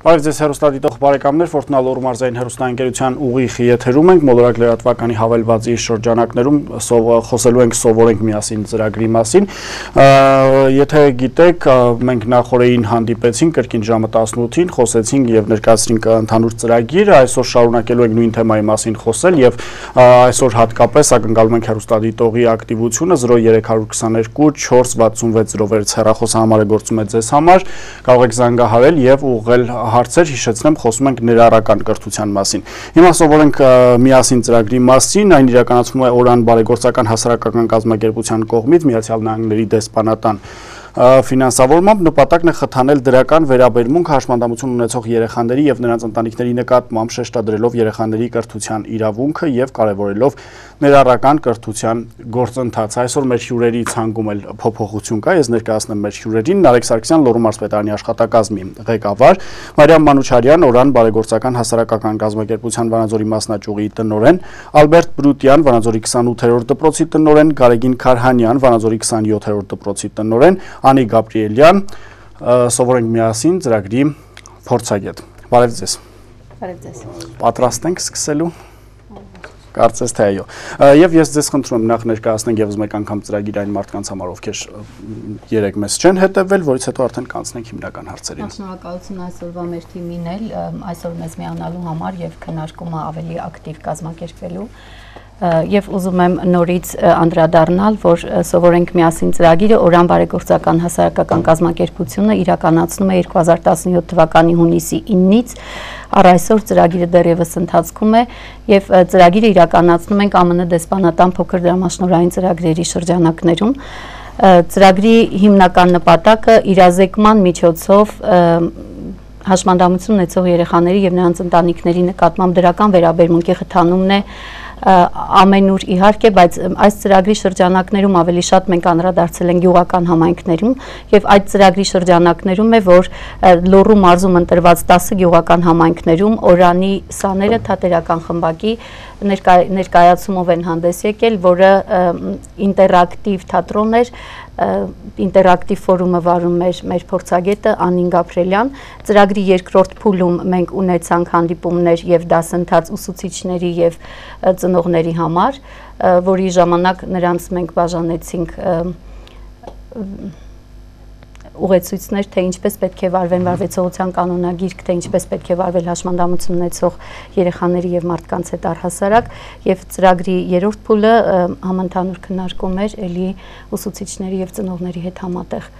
Բարև ձեզ հերոստատիտող բարեկամներ, Ֆորտունա Լոռու մարզային հերոստանգերության ուղիղ եթերում ենք մոլորակ լրատվականի հավելվածի շրջանակներում խոսելու ենք սովորենք միասին ծրագրի մասին։ Եթե գիտեք, մենք նախորդին հանդիպեցինք կրկին ժամը 18-ին, խոսեցինք եւ ներկայացրինք ընդհանուր ծրագիր, այսօր շարունակելու ենք նույն թեմայի մասին խոսել եւ այսօր հատկապես ակնկալում ենք հերոստատիտողի ակտիվությունը 0322 46606 հեռախոսահամարը գործում է ձեզ համար, կարող եք զանգահարել եւ ուղղել հարցեր, հիշեցնեմ, խոսում ենք ներառական կրթության մասին։ Հիմա սովորենք միասին ծրագրի մասին, այն իրականացվում է Օրան բարեգործական հասարակական կազմակերպության կողմից Միացյալ Նահանգների դեսպանատան ֆինանսավորմամբ նպատակն է խթանել դրական վերաբերմունք հաշմանդամություն ունեցող երեխաների եւ նրանց ընտանիքների նկատմամբ շեշտադրելով երեխաների կրթության իրավունքը եւ կարեւորելով ներառական կրթության գործընթաց։ Այսօր մեր հյուրերի ցանկում էլ փոփոխություն կա։ Ես ներկայացնեմ մեր հյուրերին Նարեկ Սարգսյան Լոռու մարզպետարանի աշխատակազմի ղեկավար, Մարիամ Մանուչարյան, Օրան բարեգործական հասարակական կազմակերպության Վանաձորի մասնաճյուղի տնօրեն, Ալբերտ Բրուտյան, Վանաձորի 28-րդ դպրոցի տնօրեն, Գարեգին Քարհանյան, Վանաձորի 27-րդ դպրոցի տնօրեն, Անի Գաբրիելյան, սովորենք միասին ծրագրի փորձագետ։ Բարև ձեզ։ Բարև ձեզ։ Պատրաստ ենք սկսելու։ Կարծես թե այո։ Եվ ես ձեզ խնդրում եմ նախ ներկայացնենք եւս մեկ անգամ ծրագիր այն մարդկանց համար, ովքեր երեք մեզ չեն հետևել, որից հետո արդեն կանցնենք հիմնական հարցերին։ Շնորհակալություն այսօրվա մեր թիմին էլ այսօր մեզ միանալու համար եւ քննարկումը ավելի ակտիվ կազմակերպելու եւ ուզում եմ նորից անդրադառնալ, որ սովորենք միասին ծրագիրը Օրան բարեգործական հասարակական կազմակերպությունը իրականացնում է 2017 թվականի հունիսի 9-ից առ այսօր ծրագիրը դեռևս ընթացքում է եւ ծրագիրը իրականացնում ենք ԱՄՆ դեսպանատան փոքր դրամաշնորհային ծրագրերի շրջանակներում ծրագրի հիմնական նպատակը իրազեկման միջոցով հաշմանդամություն ունեցող երեխաների եւ նրանց ընտանիքների նկատմամբ դրական վերաբերմունքի խթանումն է ամենուր իհարկե, բայց այս ծրագրի շրջանակներում ավելի շատ մենք անդրադարձել ենք յուղական համայնքներում եւ այդ ծրագրի շրջանակներում է, որ Լոռու մարզում ընտրված 10 յուղական համայնքներում Օրանի սաները թատերական խմբակի ներկայ, ներկայացումով են հանդես եկել, որը ինտերակտիվ թատրոն էր, ինտերակտիվ ֆորումը վարում էր մեր փորձագետը Անին Գաբրելյան։ Ծրագրի երկրորդ փուլում մենք ունեցանք հանդիպումներ եւ դասընթաց ուսուցիչների եւ ծնողների համար, որի ժամանակ նրանց մենք բաժանեցինք ուղեցույցներ, թե ինչպես պետք է վարվեն վարվեցողության կանոնագիրք, թե ինչպես պետք է վարվել հաշմանդամություն ունեցող երեխաների եւ մարդկանց հետ առհասարակ եւ ծրագրի երրորդ փուլը համընդհանուր քննարկում էր ելի ուսուցիչների եւ ծնողների հետ համատեղ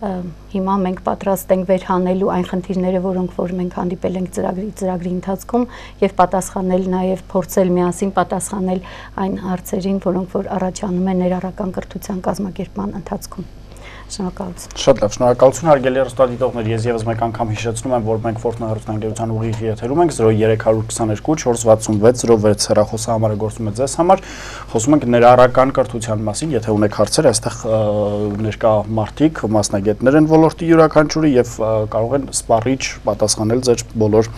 հիմա մենք պատրաստ ենք վերհանելու այն խնդիրները, որոնք որ մենք հանդիպել ենք ծրագրի ծրագրի ընթացքում եւ պատասխանել նաեւ փորձել միասին պատասխանել այն հարցերին, որոնք որ առաջանում են ներառական կրթության կազմակերպման ընթացքում։ Շնորհակալություն։ Շատ լավ, շնորհակալություն հարգելի հեռուստադիտողներ։ Ես եւս մեկ անգամ հիշեցնում եմ, որ մենք Fortuna հեռուստանգերության ուղիղ եթերում ենք 0322 466 06 հեռախոսահամարը գործում է ձեզ համար։ Խոսում ենք ներառական կրթության մասին, եթե ունեք հարցեր, այստեղ ներկա մարդիկ, մասնագետներ են ոլորտի յուրաքանչյուրի եւ կարող են սպառիչ պատասխանել ձեր բոլոր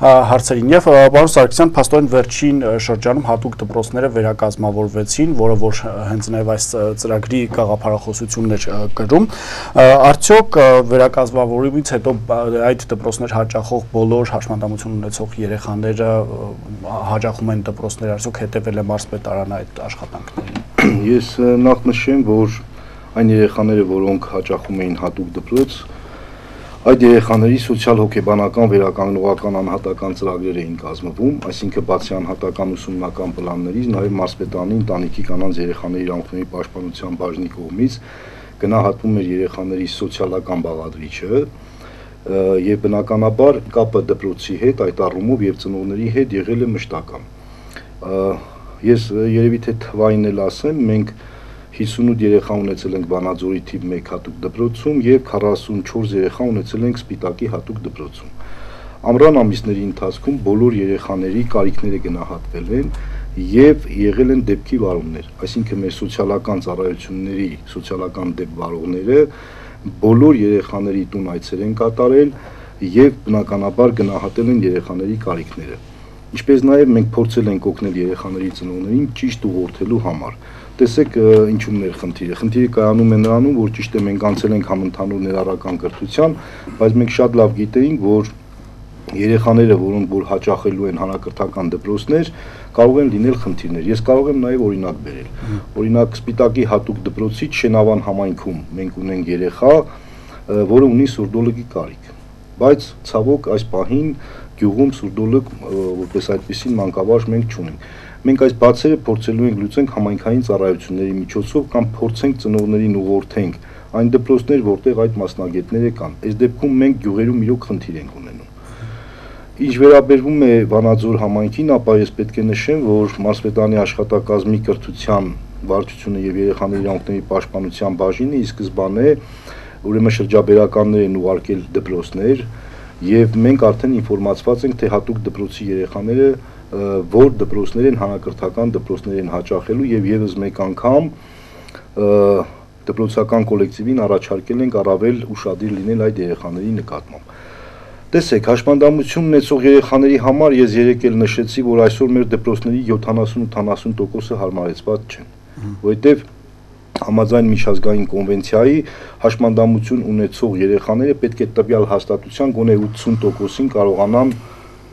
հարցերին եւ պարոն Սարգսյան փաստորեն վերջին շրջանում հատուկ դպրոցները վերակազմավորվեցին, որը որ հենց նաեւ այս ծրագրի գաղափարախոսությունն էր կրում։ Արդյոք վերակազմավորումից հետո այդ դպրոցներ հաճախող բոլոր հաշմանդամություն ունեցող երեխաները հաճախում են դպրոցներ, արդյոք հետեւել է մարզպետարանը այդ աշխատանքներին։ Ես նախ նշեմ, որ այն երեխաները, որոնք հաճախում էին հատուկ դպրոց, Այդ երեխաների սոցիալ-հոգեբանական վերականգնողական անհատական ծրագրեր էին կազմվում, այսինքն բացի անհատական ուսումնական պլաններից, նաև մարզպետանի ընտանիքի կանանց երեխաների իրավունքների պաշտպանության բաժնի կողմից գնահատվում էր երեխաների սոցիալական բաղադրիչը եւ բնականաբար կապը դպրոցի հետ այդ առումով եւ ծնողների հետ եղել է մշտական։ Ես երևի թե թվային էլ ասեմ, մենք 58 երեխա ունեցել ենք Վանաձորի թիվ 1 հատուկ դպրոցում եւ 44 երեխա ունեցել ենք Սպիտակի հատուկ դպրոցում։ Ամռան ամիսների ընթացքում բոլոր երեխաների կարիքները գնահատվել են եւ եղել են դեպքի վարումներ, այսինքն մեր սոցիալական ծառայությունների սոցիալական դեպք վարողները բոլոր երեխաների տուն այցեր են կատարել եւ բնականաբար գնահատել են երեխաների կարիքները։ Ինչպես նաեւ մենք փորձել ենք օգնել երեխաների ծնողներին ճիշտ ուղղորդելու համար տեսեք ինչումն էր խնդիրը։ Խնդիրը կայանում է նրանում, որ ճիշտ է մենք անցել ենք համընդհանուր ներառական կրթության, բայց մենք շատ լավ գիտեինք, որ երեխաները, որոնք որ հաճախելու են հանրակրթական դպրոցներ, կարող են լինել խնդիրներ։ Ես կարող եմ նաև օրինակ բերել։ Օրինակ Սպիտակի հատուկ դպրոցի Չենավան համայնքում մենք ունենք երեխա, որը ունի սուրդոլոգի կարիք։ Բայց ցավոք այս պահին գյուղում սուրդոլոգ որպես այդպեսին մանկավարժ մենք չունենք։ Մենք այս բացերը փորձելու ենք լուծենք համայնքային ծառայությունների միջոցով կամ փորձենք ծնողներին ուղղորդենք այն դպրոցներ, որտեղ այդ մասնագետները կան։ Այս դեպքում մենք գյուղերում իրոք խնդիր ենք ունենում։ Ինչ վերաբերվում է Վանաձոր համայնքին, ապա ես պետք է նշեմ, որ Մարսպետանի աշխատակազմի կրթության վարչությունը եւ երեխաների իրավունքների պաշտպանության բաժինը ի սկզբանե ուրեմն շրջաբերականներ են ուղարկել դպրոցներ եւ մենք արդեն ինֆորմացված ենք, թե հատուկ դպրոցի երեխաները որ դպրոցներ են հանրակրթական դպրոցներ են հաճախելու եւ եւս մեկ անգամ դպրոցական կոլեկտիվին առաջարկել ենք առավել ուշադիր լինել այդ երեխաների նկատմամբ։ Տեսեք, հաշմանդամություն ունեցող երեխաների համար ես երեք էլ նշեցի, որ այսօր մեր դպրոցների 70-80%-ը հարմարեցված չեն, որովհետեւ համաձայն միջազգային կոնվենցիայի հաշմանդամություն ունեցող երեխաները պետք է տվյալ հաստատության գոնե 80%-ին կարողանան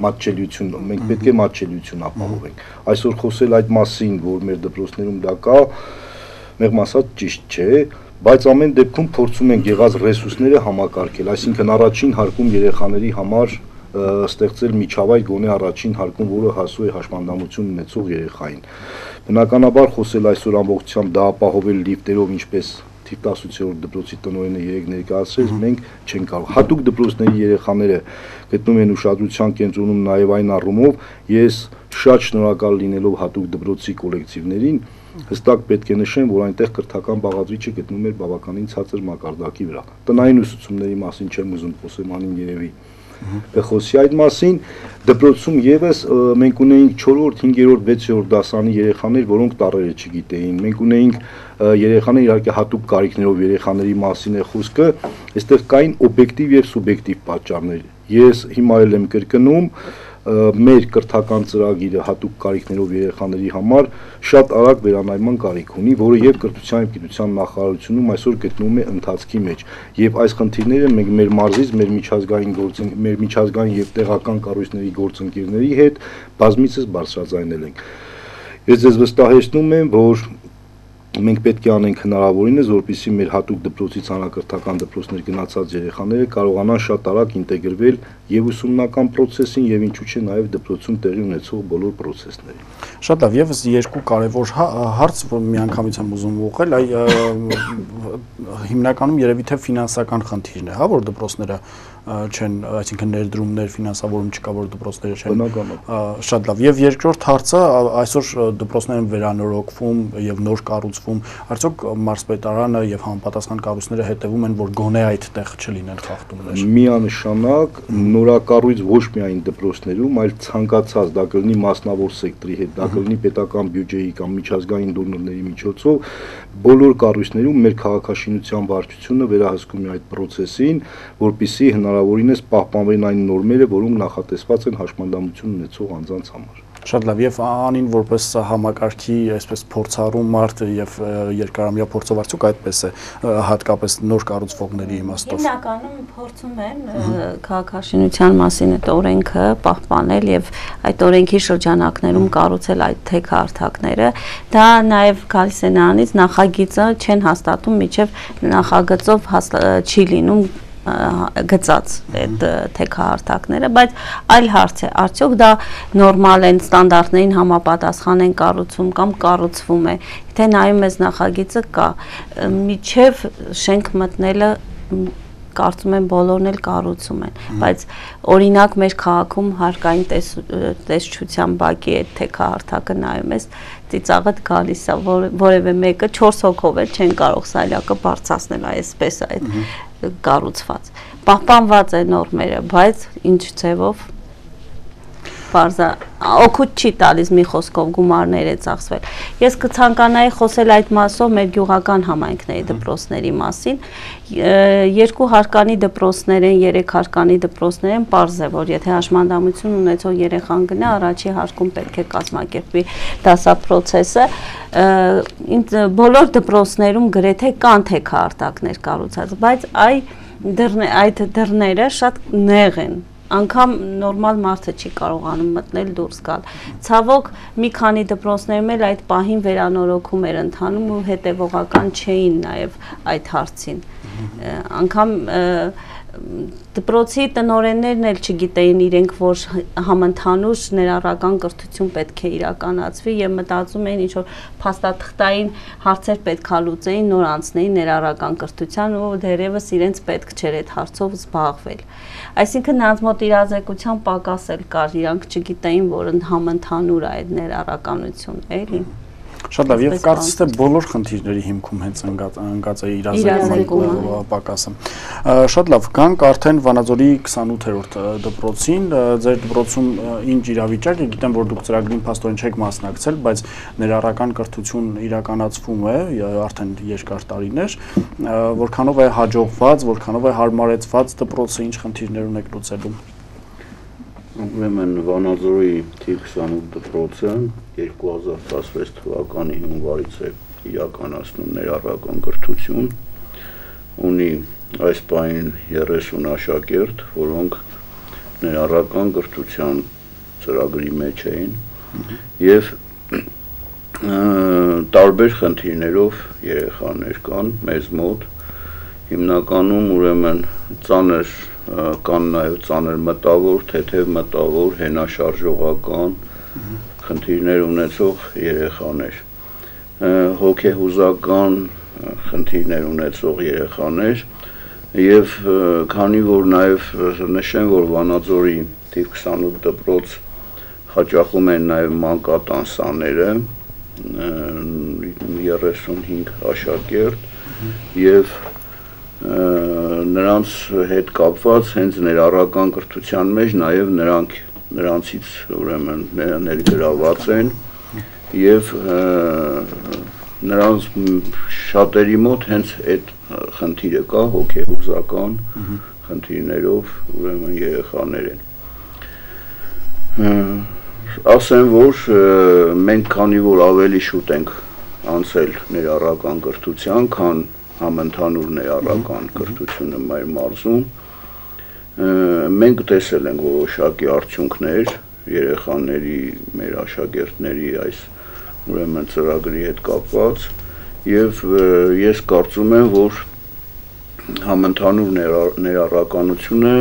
մատչելիություն, մենք պետք է մատչելիություն ապահովենք։ Այսօր խոսել այդ մասին, որ մեր դպրոցներում դա կա, մեղմ ասած ճիշտ չէ, բայց ամեն դեպքում փորձում ենք եղած ռեսուրսները համակարգել, այսինքն առաջին հարկում երեխաների համար ստեղծել միջավայր գոնե առաջին հարկում, որը հասու է հաշմանդամություն ունեցող երեխային։ Բնականաբար խոսել այսօր ամբողջությամբ դա ապահովել լիֆտերով, ինչպես թիվ 10-րդ դպրոցի տնօրենը երեք ներկայացրեց, մենք չենք կարող։ Հատուկ դպրոցների երեխաները գտնում են ուշադրության կենտրոնում նաև այն առումով, ես շատ շնորհակալ լինելով հատուկ դպրոցի կոլեկտիվներին, հստակ պետք է նշեմ, որ այնտեղ կրթական բաղադրիչը գտնում էր բավականին ցածր մակարդակի վրա։ Տնային ուսուցումների մասին չեմ ուզում խոսեմ, անին երևի կխոսի այդ մասին դպրոցում եւս մենք ունեինք 4-րդ, 5-րդ, 6-րդ դասանի երեխաներ, որոնք տառերը չգիտեին։ Մենք ունեինք երեխաներ իհարկե հատուկ կարիքներով երեխաների մասին է խոսքը, այստեղ կային օբյեկտիվ եւ սուբյեկտիվ պատճառներ։ Ես հիմա էլ եմ կրկնում, մեր կրթական ծրագիրը հատուկ կարիքներով երեխաների համար շատ արագ վերանայման կարիք ունի, որը եւ կրթության եւ գիտության նախարարությունում այսօր գտնվում է ընթացքի մեջ։ Եվ այս խնդիրները մենք մեր մարզից, մեր միջազգային գործ մեր միջազգային եւ տեղական կառույցների գործընկերների հետ բազմիցս բարձրաձայնել ենք։ Ես ձեզ վստահեցնում եմ, որ մենք պետք է անենք հնարավորինս, որպեսզի մեր հատուկ դպրոցից հանրակրթական դպրոցներ գնացած երեխաները կարողանան շատ արագ ինտեգրվել եւ ուսումնական process-ին եւ ինչու՞ չէ նաեւ դպրոցում տեղի ունեցող բոլոր process-ներին։ Շատ լավ, եւս երկու կարևոր հա, հարց, որ միանգամից եմ ուզում ուղղել, այ հիմնականում երևի թե ֆինանսական խնդիրն է, հա, որ դպրոցները չեն, այսինքն ներդրումներ, ֆինանսավորում չկա, որ դպրոցները չեն։ Բնականաբար։ Շատ լավ։ Եվ երկրորդ հարցը այսօր դպրոցներ են վերանորոգվում եւ նոր կառուցվում։ Արդյոք մարզպետարանը եւ համապատասխան կառույցները հետևում են, որ գոնե այդտեղ չլինեն խախտումներ։ Միանշանակ նորակառույց ոչ միայն դպրոցներում, այլ ցանկացած դա կլինի մասնավոր սեկտրի հետ, դա կլինի պետական բյուջեի կամ միջազգային դոնորների միջոցով, բոլոր կառույցներում մեր քաղաքաշինության վարչությունը վերահսկում է այդ process-ին, որpիսի հնարավորինս պահպանվեն այն նորմերը, որոնք նախատեսված են հաշմանդամություն ունեցող անձանց համար։ Շատ լավ եւ անին որպես համակարգի այսպես փորձառու մարդ եւ երկարամյա փորձով արդյոք այդպես է հատկապես նոր կառուցվողների իմաստով։ Հիմնականում փորձում են քաղաքաշինության մասին այդ օրենքը պահպանել եւ այդ օրենքի շրջանակներում կառուցել այդ թեք հարթակները։ Դա նաեւ գալիս է նրանից նախագիծը չեն հաստատում միջև նախագծով չի լինում գծած այդ թեքահարտակները, բայց այլ հարց է, արդյոք դա նորմալ են ստանդարտներին համապատասխան են կառուցում կամ կառուցվում է։ Եթե նայում ես նախագիծը կա, միջև շենք մտնելը կարծում եմ բոլորն էլ կառուցում են, բայց օրինակ մեր քաղաքում հարկային տես, տեսչության բակի այդ թեքահարտակը նայում ես, ծիծաղդ գալիս է, որ, որևէ մեկը 4 հոգով էլ չեն կարող սալյակը բարձրացնել այսպես այդ կառուցված։ Պահպանված է նորմերը, բայց ինչ ձևով Պարզա օգուտ չի տալիս մի խոսքով գումարներ է ծախսվել։ Ես կցանկանայի խոսել այդ մասով մեր գյուղական համայնքների դպրոցների մասին։ Երկու հարկանի դպրոցներ են, երեք հարկանի դպրոցներ են, պարզ է, որ եթե հաշմանդամություն ունեցող երեխան գնա, առաջի հարկում պետք է կազմակերպվի դասապրոցեսը։ Բոլոր դպրոցներում գրեթե կան թեքարտակներ կառուցած, բայց այ դռներ այդ դռները շատ նեղ են անգամ նորմալ մարդը չի կարողանում մտնել դուրս գալ։ Ցավոք մի քանի դպրոցներում էլ այդ պահին վերանորոգում էր ընթանում ու հետևողական չէին նաև այդ հարցին։ Անգամ դպրոցի տնորեններն էլ չգիտեին իրենք, որ համընդհանուր ներառական կրթություն պետք է իրականացվի եւ մտածում էին ինչ որ փաստաթղթային հարցեր պետք է լուծեին, նոր անցնեին ներառական կրթության ու դերևս իրենց պետք չէր այդ հարցով զբաղվել։ Այսինքն նրանց մոտ իրազեկության պակաս էլ կար, իրանք չգիտեին, որ համընդհանուր է այդ ներառականությունը, էլի։ Շատ լավ, եւ կարծես թե բոլոր խնդիրների հիմքում հենց ընկած է իրազեկումը պակասը։ Շատ լավ, գանք արդեն Վանաձորի 28-րդ դպրոցին, ձեր դպրոցում ինչ իրավիճակ է, գիտեմ որ դուք ծրագրին փաստորեն չեք մասնակցել, բայց ներառական կրթություն իրականացվում է արդեն երկար տարիներ, որքանով է հաջողված, որքանով է հարմարեցված դպրոցը, ինչ խնդիրներ ունեք լուծելու։ Ուրեմն Վանաձորի T28 դպրոցը 2016 թվականի հունվարից է իրականացնում ներառական կրթություն։ Ունի այս պահին 30 աշակերտ, որոնք ներառական կրթության ծրագրի մեջ էին եւ տարբեր խնդիրներով երեխաներ կան մեզ մոտ հիմնականում ուրեմն ծանր կան նաև ծանր մտավոր, թեթև մտավոր, հենաշարժողական խնդիրներ ունեցող երեխաներ, հոգեհուզական խնդիրներ ունեցող երեխաներ եւ քանի որ նաև նշեմ, որ Վանաձորի թիվ 28 դպրոց հաճախում են նաև մանկատան սաները 35 աշակերտ եւ նրանց հետ կապված հենց ներառական կրթության մեջ նաև նրանք նրանցից ուրեմն ներգրաված են եւ նրանց շատերի մոտ հենց այդ խնդիրը կա հոգեհուզական խնդիրներով ուրեմն երեխաներ են ասեմ որ մենք քանի որ ավելի շուտ ենք անցել ներառական կրթության, քան համընդհանուր ներառական կրթությունը մեր մարզում մենք տեսել ենք որոշակի արդյունքներ երեխաների մեր աշակերտների այս ուրեմն ծրագրի հետ կապված եւ ես կարծում եմ որ համընդհանուր ներառականությունը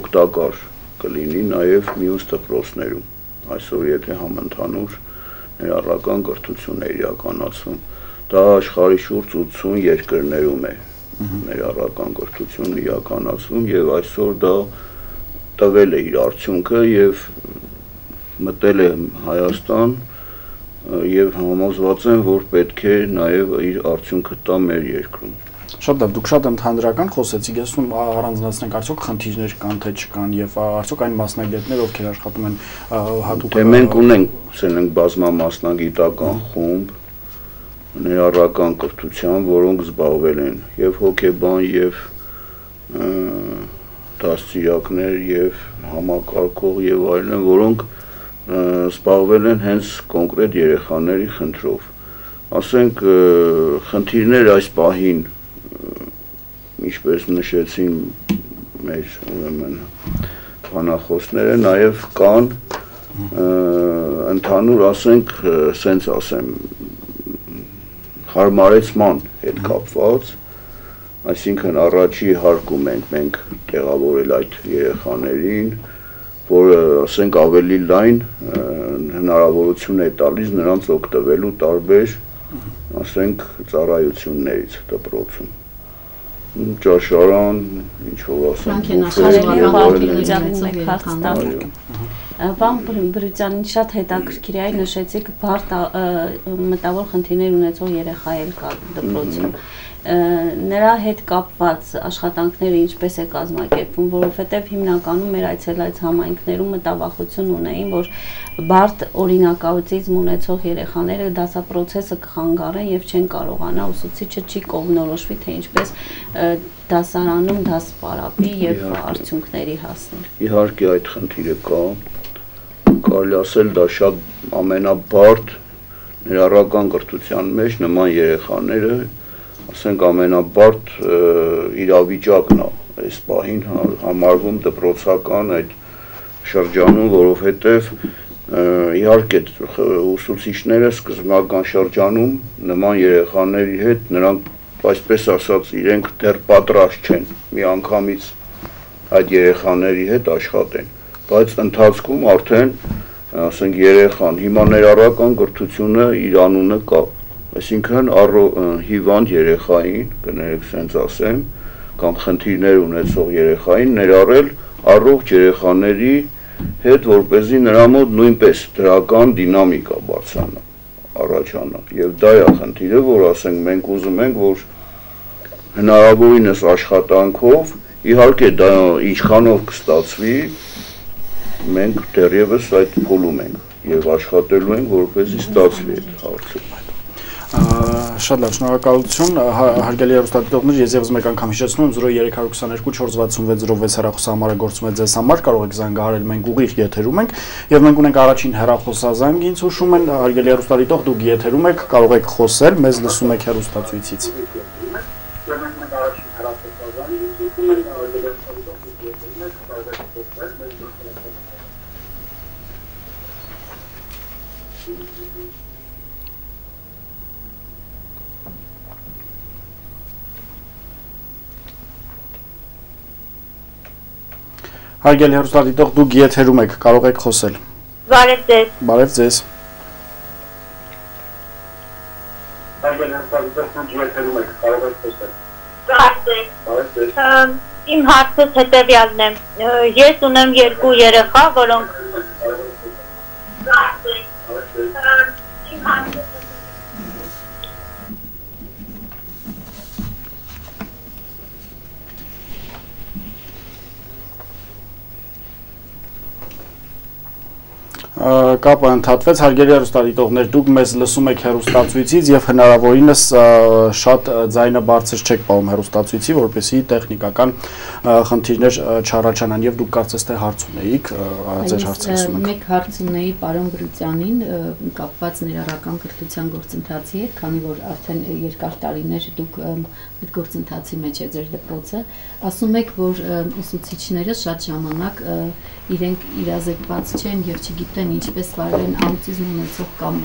օգտակար կլինի նաև մյուս դպրոցներում այսօր եթե համընդհանուր ներառական կրթություն է իրականացվում Դա աշխարհի շուրջ 80 երկրներում է ներառական կրթություն իրականացվում եւ այսօր դա տվել է իր արդյունքը եւ մտել է Հայաստան եւ համոզված եմ, որ պետք է նաեւ իր արդյունքը տա մեր երկրում։ Շատ լավ, դուք շատ ընդհանրական խոսեցիք, ես ում առանձնացնենք արդյոք խնդիրներ կան թե չկան եւ արդյոք այն մասնագետներ, ովքեր աշխատում են հատուկ Դե մենք ունենք, ասենք, բազմամասնագիտական խումբ, ներառական կրթության, որոնք զբաղվել են եւ հոգեբան եւ դասիակներ եւ համակարգող եւ այլն, որոնք զբաղվել են հենց կոնկրետ երեխաների խնդրով։ Ասենք խնդիրներ այս պահին ինչպես նշեցին մեր ուրեմն բանախոսները նաև կան ընդհանուր ասենք սենց ասեմ հարմարեցման հետ կապված, այսինքն առաջի հարկում ենք մենք տեղավորել այդ երեխաներին, որը ասենք ավելի լայն հնարավորություն է տալիս նրանց օգտվելու տարբեր ասենք ծառայություններից դպրոցում ճաշարան, ինչ որ ասեմ, բուֆե, Բան Բրուտյանին շատ հետաքրքիր է նշեցիք բարդ մտավոր խնդիրներ ունեցող երեխա էլ կա դպրոցում նրա հետ կապված աշխատանքները ինչպես է կազմակերպվում, որովհետև հիմնականում մեր այցելած համայնքներում մտավախություն ունեին, որ բարդ օրինակաուտիզմ ունեցող երեխաները դասապրոցեսը կխանգարեն եւ չեն կարողանա ուսուցիչը չի կողմնորոշվի թե ինչպես դասարանում դաս պարապի եւ արդյունքների հասնի։ Իհարկե այդ խնդիրը կա, կարելի ասել դա շատ ամենաբարդ ներառական կրթության մեջ նման երեխաները ասենք ամենաբարդ իրավիճակն է այս պահին համարվում դպրոցական այդ շրջանում, որովհետև իհարկե ուսուցիչները սկզբնական շրջանում նման երեխաների հետ նրանք այսպես ասած իրենք դեռ պատրաստ չեն մի անգամից այդ երեխաների հետ աշխատեն բայց ընթացքում արդեն ասենք երեխան հիմա ներառական կրթությունը իր անունը կա այսինքն հիվանդ երեխային կներեք սենց ասեմ կամ խնդիրներ ունեցող երեխային ներառել առողջ երեխաների հետ, որ เป զի նրա մոտ նույնպես դրական դինամիկա բարձրանա, առաջանա։ Եվ դա է խնդիրը, որ ասենք մենք ուզում ենք, որ հնարավորինս աշխատանքով, իհարկե դա ինչքանով կստացվի, մենք դեռևս այդ փուլում ենք եւ աշխատելու ենք, որպեսզի ստացվի այդ հարցը շատ լավ, շնորհակալություն։ հա- Հարգելի հեռուստադիտողներ, ես եւս մեկ անգամ հիշեցնում եմ 0322 46606 հեռախոսահամարը գործում է ձեզ համար, կարող եք զանգահարել, մենք ուղիղ եթերում ենք եւ մենք ունենք առաջին հեռախոսազանգ, ինձ հուշում են հարգելի հեռուստադիտող, դուք եթերում եք, կարող եք խոսել, մեզ լսում եք հեռուստացույցից։ Հարգելի հեռուստադիտող, դուք եթերում եք, կարող եք խոսել։ Բարև ձեզ։ Բարև ձեզ։ Հարգելի հեռուստադիտող, դուք եթերում եք, կարող եք խոսել։ Բարև ձեզ։ Իմ հարցս հետևյալն է։ Ես ունեմ երկու երեխա, որոնք Իմ հարցս կապը ընդհատվեց հարգելի հեռուստադիտողներ դուք մեզ լսում եք հեռուստացույցից եւ հնարավորինս շատ ձայնը բարձր չեք պահում հեռուստացույցի որպեսզի տեխնիկական խնդիրներ չառաջանան եւ դուք կարծես թե հարց ունեիք ձեր հարցը լսում եք մեկ հարց ունեի պարոն Բրուցյանին կապված ներառական կրթության գործընթացի հետ քանի որ արդեն երկար տարիներ դուք այդ գործընթացի մեջ է ձեր դպրոցը ասում եք որ ուսուցիչները շատ ժամանակ իրենք իրազեկված չեն եւ չգիտեն ինչպես վարվեն աուտիզմ ունեցող կամ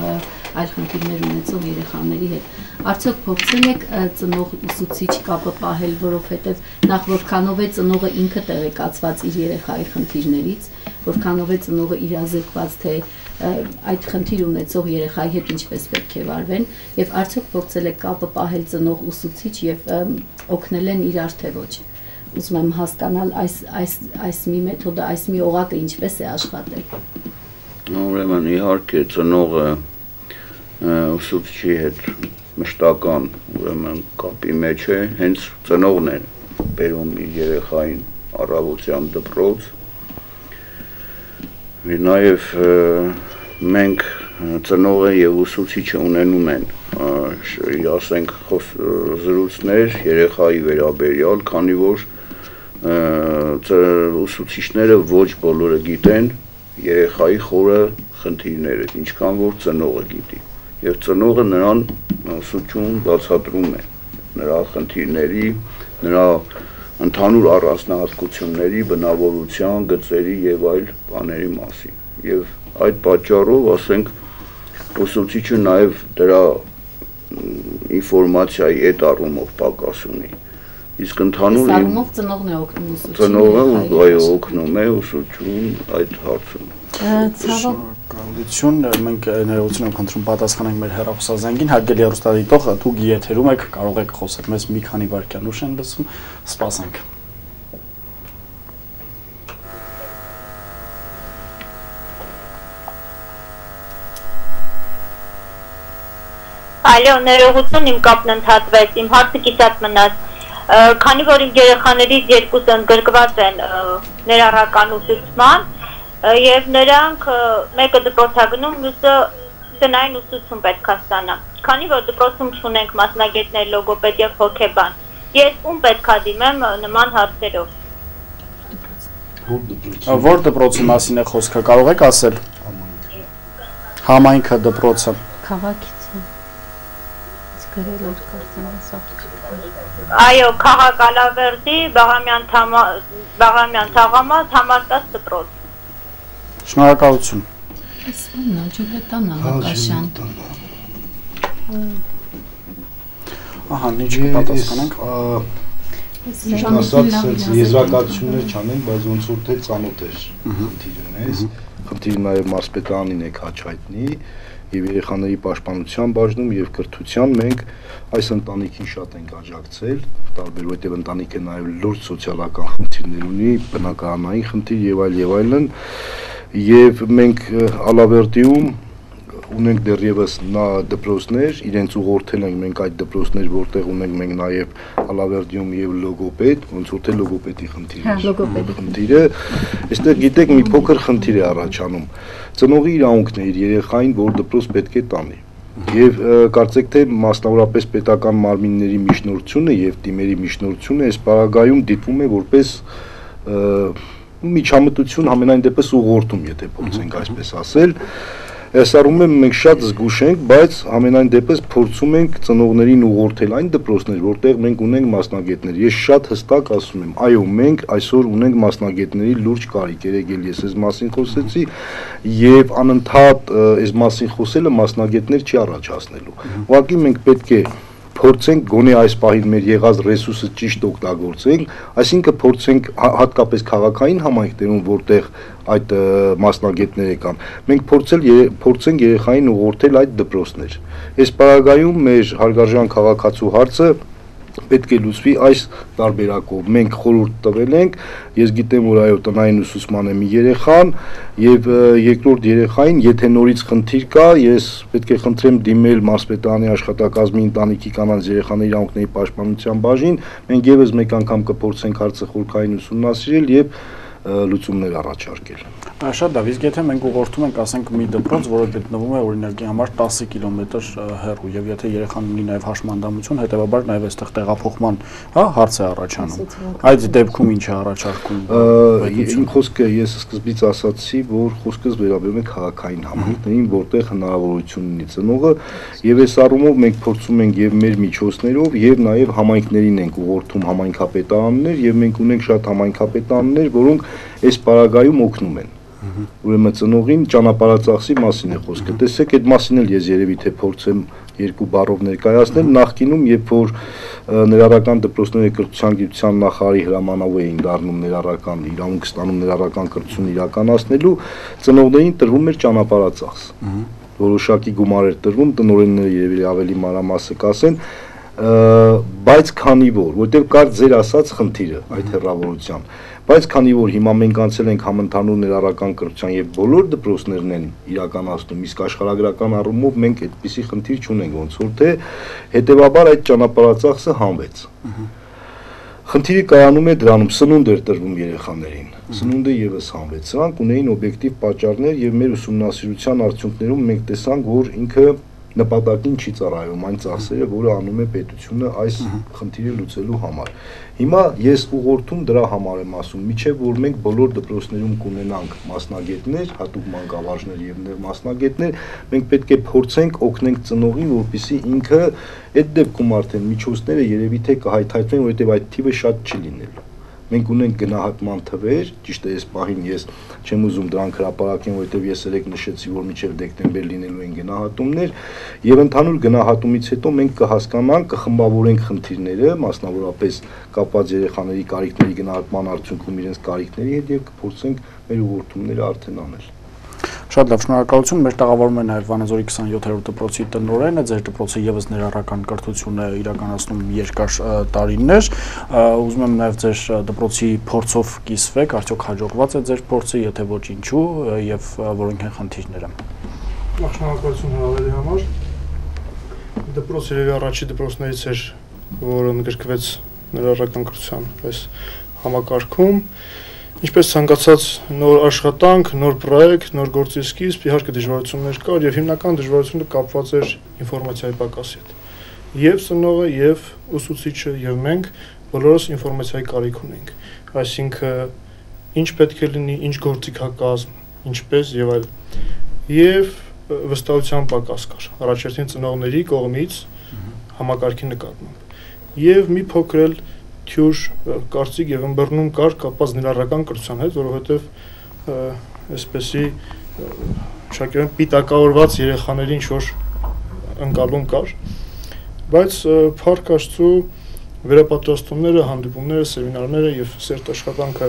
այլ խնդիրներ ունեցող երեխաների հետ։ Արդյոք փորձել եք ծնող ուսուցիչ կապը պահել, որովհետեւ նախ որքանով է ծնողը ինքը տեղեկացված իր երեխայի խնդիրներից, որքանով է ծնողը իրազեկված թե այդ խնդիր ունեցող երեխայի հետ ինչպես պետք է վարվեն եւ արդյոք փորձել եք կապը պահել ծնող ուսուցիչ եւ օգնել են իրար թե ոչ ուզում եմ հասկանալ այս այս այս մի մեթոդը, այս մի օղակը ինչպես է աշխատել։ Ուրեմն իհարկե ծնողը ուսուցչի հետ մշտական ուրեմն կապի մեջ է, հենց ծնողն է բերում իր երեխային առավոտյան դպրոց։ Նաև մենք ծնողը եւ ուսուցիչը ունենում են ասենք զրույցներ երեխայի վերաբերյալ, քանի որ ուսուցիչները ոչ բոլորը գիտեն երեխայի խորը խնդիրները, ինչքան որ ծնողը գիտի։ Եվ ծնողը նրան ուսուցում բացատրում է նրա խնդիրների, նրա ընդհանուր առանձնահատկությունների, բնավորության, գծերի եւ այլ բաների մասին։ Եվ այդ պատճառով, ասենք, ուսուցիչը նաեւ դրա ինֆորմացիայի այդ առումով պակաս ունի Իսկ ընդհանուր առումով ծնողն է օգնում ուսուցչին։ Ծնողը այո օգնում է ուսուցչուն այդ հարցում։ Ցավոք Կալություն մենք ներողություն եմ խնդրում պատասխանենք մեր հեռախոսազանգին հարգելի հեռուստադիտող դուք եթերում եք կարող եք խոսել մեզ մի քանի վայրկյան ուշ են լսում սպասենք Այո, ներողություն իմ կապն ընդհատվեց, իմ հարցը կիսատ մնաց քանի որ իմ երեխաներից երկուսը ընդգրկված են ներառական ուսուցման եւ նրանք մեկը դպրոցագնում, մյուսը տնային ուսուցում պետք է ստանա։ Քանի որ դպրոցում չունենք մասնագետներ, լոգոպեդ եւ հոգեբան, ես ում պետք է դիմեմ նման հարցերով։ Որ դպրոցի մասին է խոսքը, կարող եք ասել։ Համայնքը դպրոցը։ Քաղաքից։ Իսկ գրել էր կարծեմ ասած։ այո, Խաղակալավերդի Բաղամյան թամա Բաղամյան թաղամաս համար 10 դպրոց։ Շնորհակալություն։ Իսմնա Ջուլետան Աղակաշյան։ Ահա, ինչ կպատասխանենք։ Ճիշտ ասած, sense եզրակացություններ չանենք, բայց ոնց որ թե ծանոթ էր խնդիրն էս։ Խնդիրը նաև մարսպետանին է քաչայտնի եւ երեխաների պաշտպանության բաժնում եւ կրթության մենք այս ընտանիքին շատ ենք աջակցել, տարբեր որտեղ ընտանիքը նաև լուրջ սոցիալական խնդիրներ ունի, բնակարանային խնդիր եւ այլ եւ այլն եւ մենք Ալավերդիում ունենք դեռևս նա դպրոցներ, իրենց ուղղորդել ենք մենք այդ դպրոցներ, որտեղ ունենք մենք նաև Ալավերդիում եւ լոգոպեդ, ոնց որ թե լոգոպեդի խնդիրը։ Հա, լոգոպեդի խնդիրը։ Այստեղ գիտեք մի փոքր խնդիր է առաջանում։ Ծնողի իրավունքն է իր երեխային, որ դպրոց պետք է տանի։ Եվ կարծեք թե մասնավորապես պետական մարմինների միջնորդությունը եւ թիմերի միջնորդությունը այս պարագայում դիտվում է որպես միջամտություն համենայն դեպս ուղղորդում, եթե փորձենք այսպես ասել, Այս առումով մենք շատ զգուշ ենք, բայց ամենայն դեպս փորձում ենք ծնողներին ուղղորդել այն դպրոցներ, որտեղ մենք ունենք մասնագետներ։ Ես շատ հստակ ասում եմ, այո, մենք այսօր ունենք մասնագետների լուրջ կարիք, երեք էլ ես այս մասին խոսեցի, եւ անընդհատ այս մասին խոսելը մասնագետներ չի առաջացնելու։ Ուղղակի մենք պետք է փորձենք գոնե այս պահին մեր եղած ռեսուրսը ճիշտ օգտագործենք, այսինքն փորձենք հատկապես քաղաքային համայնքներում, որտեղ այդ մասնագետները կան, մենք փորձել փորձենք երեխային ուղղորդել այդ դպրոցներ։ Այս պարագայում մեր հարգարժան քաղաքացու հարցը պետք է լուծվի այս տարբերակով։ Մենք խորհուրդ տվել ենք, ես գիտեմ, որ այո տնային ուսուցման է մի երեխան եւ երկրորդ երեխային, եթե նորից խնդիր կա, ես պետք է խնդրեմ դիմել Մարսպետանի աշխատակազմի ընտանիքի կանանց երեխաների իրավունքների պաշտպանության բաժին, մենք եւս մեկ անգամ կփորձենք հարցը խորքային ուսումնասիրել եւ լուծումներ առաջարկել։ Շատ լավ, իսկ եթե մենք ուղղորդում ենք, ասենք, մի դպրոց, որը գտնվում է օրինակի համար 10 կիլոմետր հեռու, եւ եթե երեխան ունի նաեւ հաշմանդամություն, հետեւաբար նաեւ այստեղ տեղափոխման, հա, հարց է առաջանում։ Այդ դեպքում ինչ է առաջարկում։ Իմ խոսքը ես սկզբից ասացի, որ խոսքս վերաբերում է քաղաքային համայնքներին, որտեղ հնարավորություն ունի ծնողը, եւ այս առումով մենք փորձում ենք եւ մեր միջոցներով եւ նաեւ համայնքներին ենք ուղղորդում համայնքապետարաններ եւ մենք ունենք շատ համայնքապետարաններ, որոնք այս պարագայում օգնում են Ուրեմն ծնողին ճանապարհածախսի մասին է խոսքը։ Տեսեք, այդ մասին էլ ես երևի թե փորձեմ երկու բառով ներկայացնել նախկինում, երբ որ ներառական դպրոցների կրթության գիտության նախարարի հրամանով էին դառնում ներառական իրավունք ստանում ներառական կրթություն իրականացնելու, ծնողներին տրվում էր ճանապարհածախս։ Որոշակի գումար էր տրվում, տնօրենները երևի ավելի մանրամասը կասեն, բայց քանի որ, որտեղ կար ձեր ասած խնդիրը այդ հերավորության, Բայց քանի որ հիմա մենք անցել ենք համընդհանուր ներառական կրթության եւ բոլոր դպրոցներն են իրականացնում, իսկ աշխարհագրական առումով մենք այդպիսի խնդիր չունենք, ոնց որ թե հետեւաբար այդ ճանապարհածախսը հանվեց։ Խնդիրը կայանում է դրանում, սնունդ էր տրվում երեխաներին։ Սնունդը եւս հանվեց։ Սրանք ունեին օբյեկտիվ պատճառներ եւ մեր ուսումնասիրության արդյունքներում մենք տեսանք, որ ինքը նպատակին չի ծառայում այն ծախսերը, որը անում է պետությունը այս խնդիրը լուծելու համար։ Հիմա ես ուղղորդում դրա համար եմ ասում, միջև որ մենք բոլոր դպրոցներում կունենանք մասնագետներ, հատուկ մանկավարժներ եւ ներ մասնագետներ, մենք պետք է փորձենք օգնենք ծնողին, որպիսի ինքը այդ դեպքում արդեն միջոցները երևի թե կհայթայթվեն, որովհետեւ այդ թիվը շատ չի լինելու մենք ունենք գնահատման թվեր, ճիշտ է, այս պահին ես չեմ ուզում դրանք հրապարակեմ, որովհետև ես երեք նշեցի, որ մինչև դեկտեմբեր լինելու են գնահատումներ, եւ ընդհանուր գնահատումից հետո մենք կհասկանանք, կխմբավորենք խնդիրները, մասնավորապես կապված երեխաների կարիքների գնահատման արդյունքում իրենց կարիքների հետ եւ կփորձենք մեր ուղղությունները արդեն անել։ Շատ լավ, շնորհակալություն։ Մեր տաղավարում է նաև Վանաձորի 27-րդ դպրոցի տնօրենը, ձեր դպրոցը եւս ներառական կրթություն է իրականացնում երկար տարիներ։ Ուզում եմ նաև ձեր դպրոցի փորձով կիսվեք, արդյոք հաջողված է ձեր փորձը, եթե ոչ ինչու եւ որոնք են խնդիրները։ Շնորհակալություն հրավերի համար։ Դպրոցը երևի առաջի դպրոցներից էր, որը ընդգրկվեց ներառական կրթության այս համակարգում։ Ինչպես ցանկացած նոր աշխատանք, նոր պրոյեկտ, նոր գործի սկիզբ, իհարկե դժվարություններ կար եւ հիմնական դժվարությունը կապված էր ինֆորմացիայի պակասի հետ։ Եվ ծնողը, եւ ուսուցիչը, եւ մենք բոլորս ինֆորմացիայի կարիք ունենք։ Այսինքն ինչ պետք է լինի, ինչ գործիքակազմ, ինչպես եւ այլ։ Եվ վստահության պակաս կար առաջերտին ծնողների կողմից համակարգի նկատմամբ։ եւ մի փոքր էլ թյուր կարծիք եւ ըմբռնում կար կապված ներառական կրթության հետ, որովհետեւ այսպեսի շակերտ պիտակավորված երեխաների ինչ որ ընկալում կար բայց փառք Աստծո վերապատրաստումները, հանդիպումները, սեմինարները եւ սերտ աշխատանքը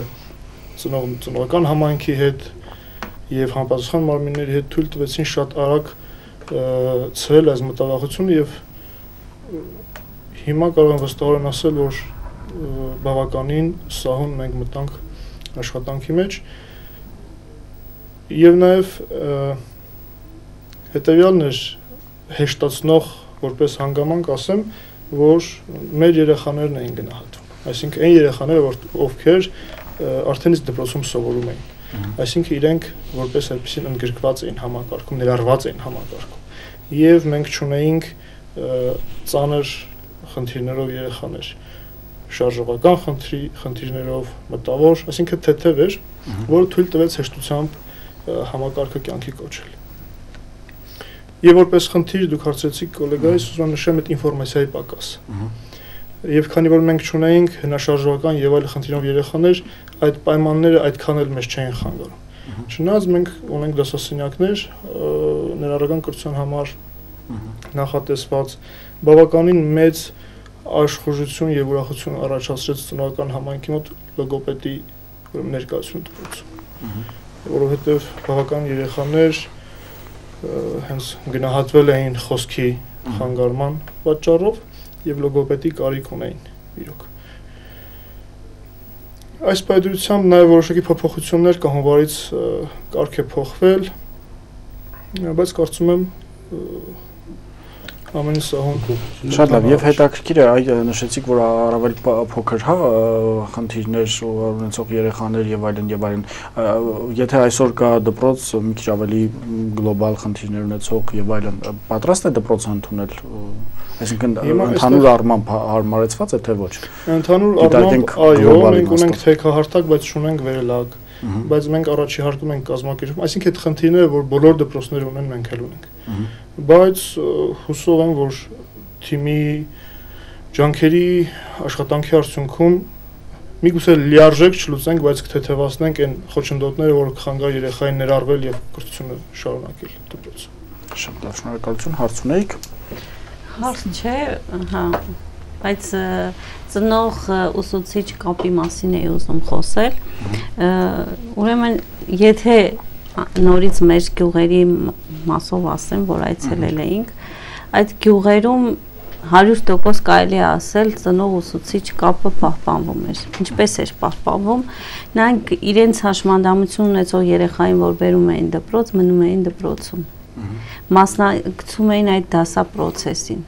ծնող ծնողական համայնքի հետ եւ համապատասխան մարմինների հետ թույլ տվեցին շատ արագ ցրել այս մտավախությունը եւ հիմա կարող եմ վստահորեն ասել, որ բավականին սահուն մենք մտանք աշխատանքի մեջ եւ նաեւ հետեւյալն էր հեշտացնող որպես հանգամանք ասեմ, որ մեր երեխաներն էին գնահատվում։ Այսինքն այն երեխաները, որ ովքեր արդենից դպրոցում սովորում էին։ Այսինքն իրենք որպես այդպեսին ընդգրկված էին համակարգում, ներառված էին համակարգում։ Եվ մենք ճունեինք ծանր խնդիրներով երեխաներ շարժողական խնդրի խնդիրներով մտավոր, այսինքն թեթև էր, որը թույլ տվեց հեշտությամբ համակարգը կյանքի կոչել։ Եվ որպես խնդիր դուք հարցրեցիք գոլեգայից, ուզում նշեմ այդ ինֆորմացիայի պակասը։ Եվ քանի որ մենք ճունեինք հնաշարժողական եւ այլ խնդիրով երեխաներ, այդ պայմանները այդքան էլ մեզ չէին խանգարում։ Չնայած մենք ունենք դասասենյակներ ներառական կրթության համար նախատեսված բավականին մեծ աշխուժություն եւ ուրախություն առաջացրեց ծնողական համայնքի մոտ լոգոպեդի ներկայացումը դպրոցում։ Որովհետեւ բավական երեխաներ հենց գնահատվել էին խոսքի խանգարման պատճառով եւ լոգոպեդի կարիք ունեին իրոք այս պայդրությամբ նաև որոշակի փոփոխություններ կա հունվարից կարգ է փոխվել բայց կարծում եմ ամենից սահուն շատ լավ եւ հետաքրքիր է այ նշեցիք որ առավել փոքր հա խնդիրներ ունեցող երեխաներ եւ այլն եւ այլն եթե այսօր կա դպրոց մի քիչ ավելի գլոբալ խնդիրներ ունեցող եւ այլն պատրաստ է դպրոցը ընդունել այսինքն ընդհանուր առմամբ հարմարեցված է թե ոչ ընդհանուր առմամբ այո մենք ունենք թեկահարտակ բայց չունենք վերելակ բայց մենք առաջի հարկում ենք կազմակերպում այսինքն այդ խնդիրները որ բոլոր դպրոցները ունեն մենք էլ ունենք բայց հուսով եմ, որ թիմի ջանքերի աշխատանքի արդյունքում միգուցե լիարժեք չլուծենք, բայց կթեթևացնենք այն խոչընդոտները, որ կխանգար երեխային ներառվել եւ կրթությունը շարունակել դպրոցում։ Շատ լավ, շնորհակալություն, հարց ունեիք։ Հարց չէ, հա, բայց ծնող ուսուցիչ կապի մասին էի ուզում խոսել։ Ուրեմն, եթե նորից մեր գյուղերի մասով ասեմ, որ այցելել էինք, այդ գյուղերում 100% կարելի է ասել ծնող ուսուցիչ կապը պահպանվում էր։ Ինչպես էր պահպանվում։ Նրանք իրենց հաշմանդամություն ունեցող երեխային, որ բերում էին դպրոց, մնում էին դպրոցում։ Մասնակցում էին այդ դասա process-ին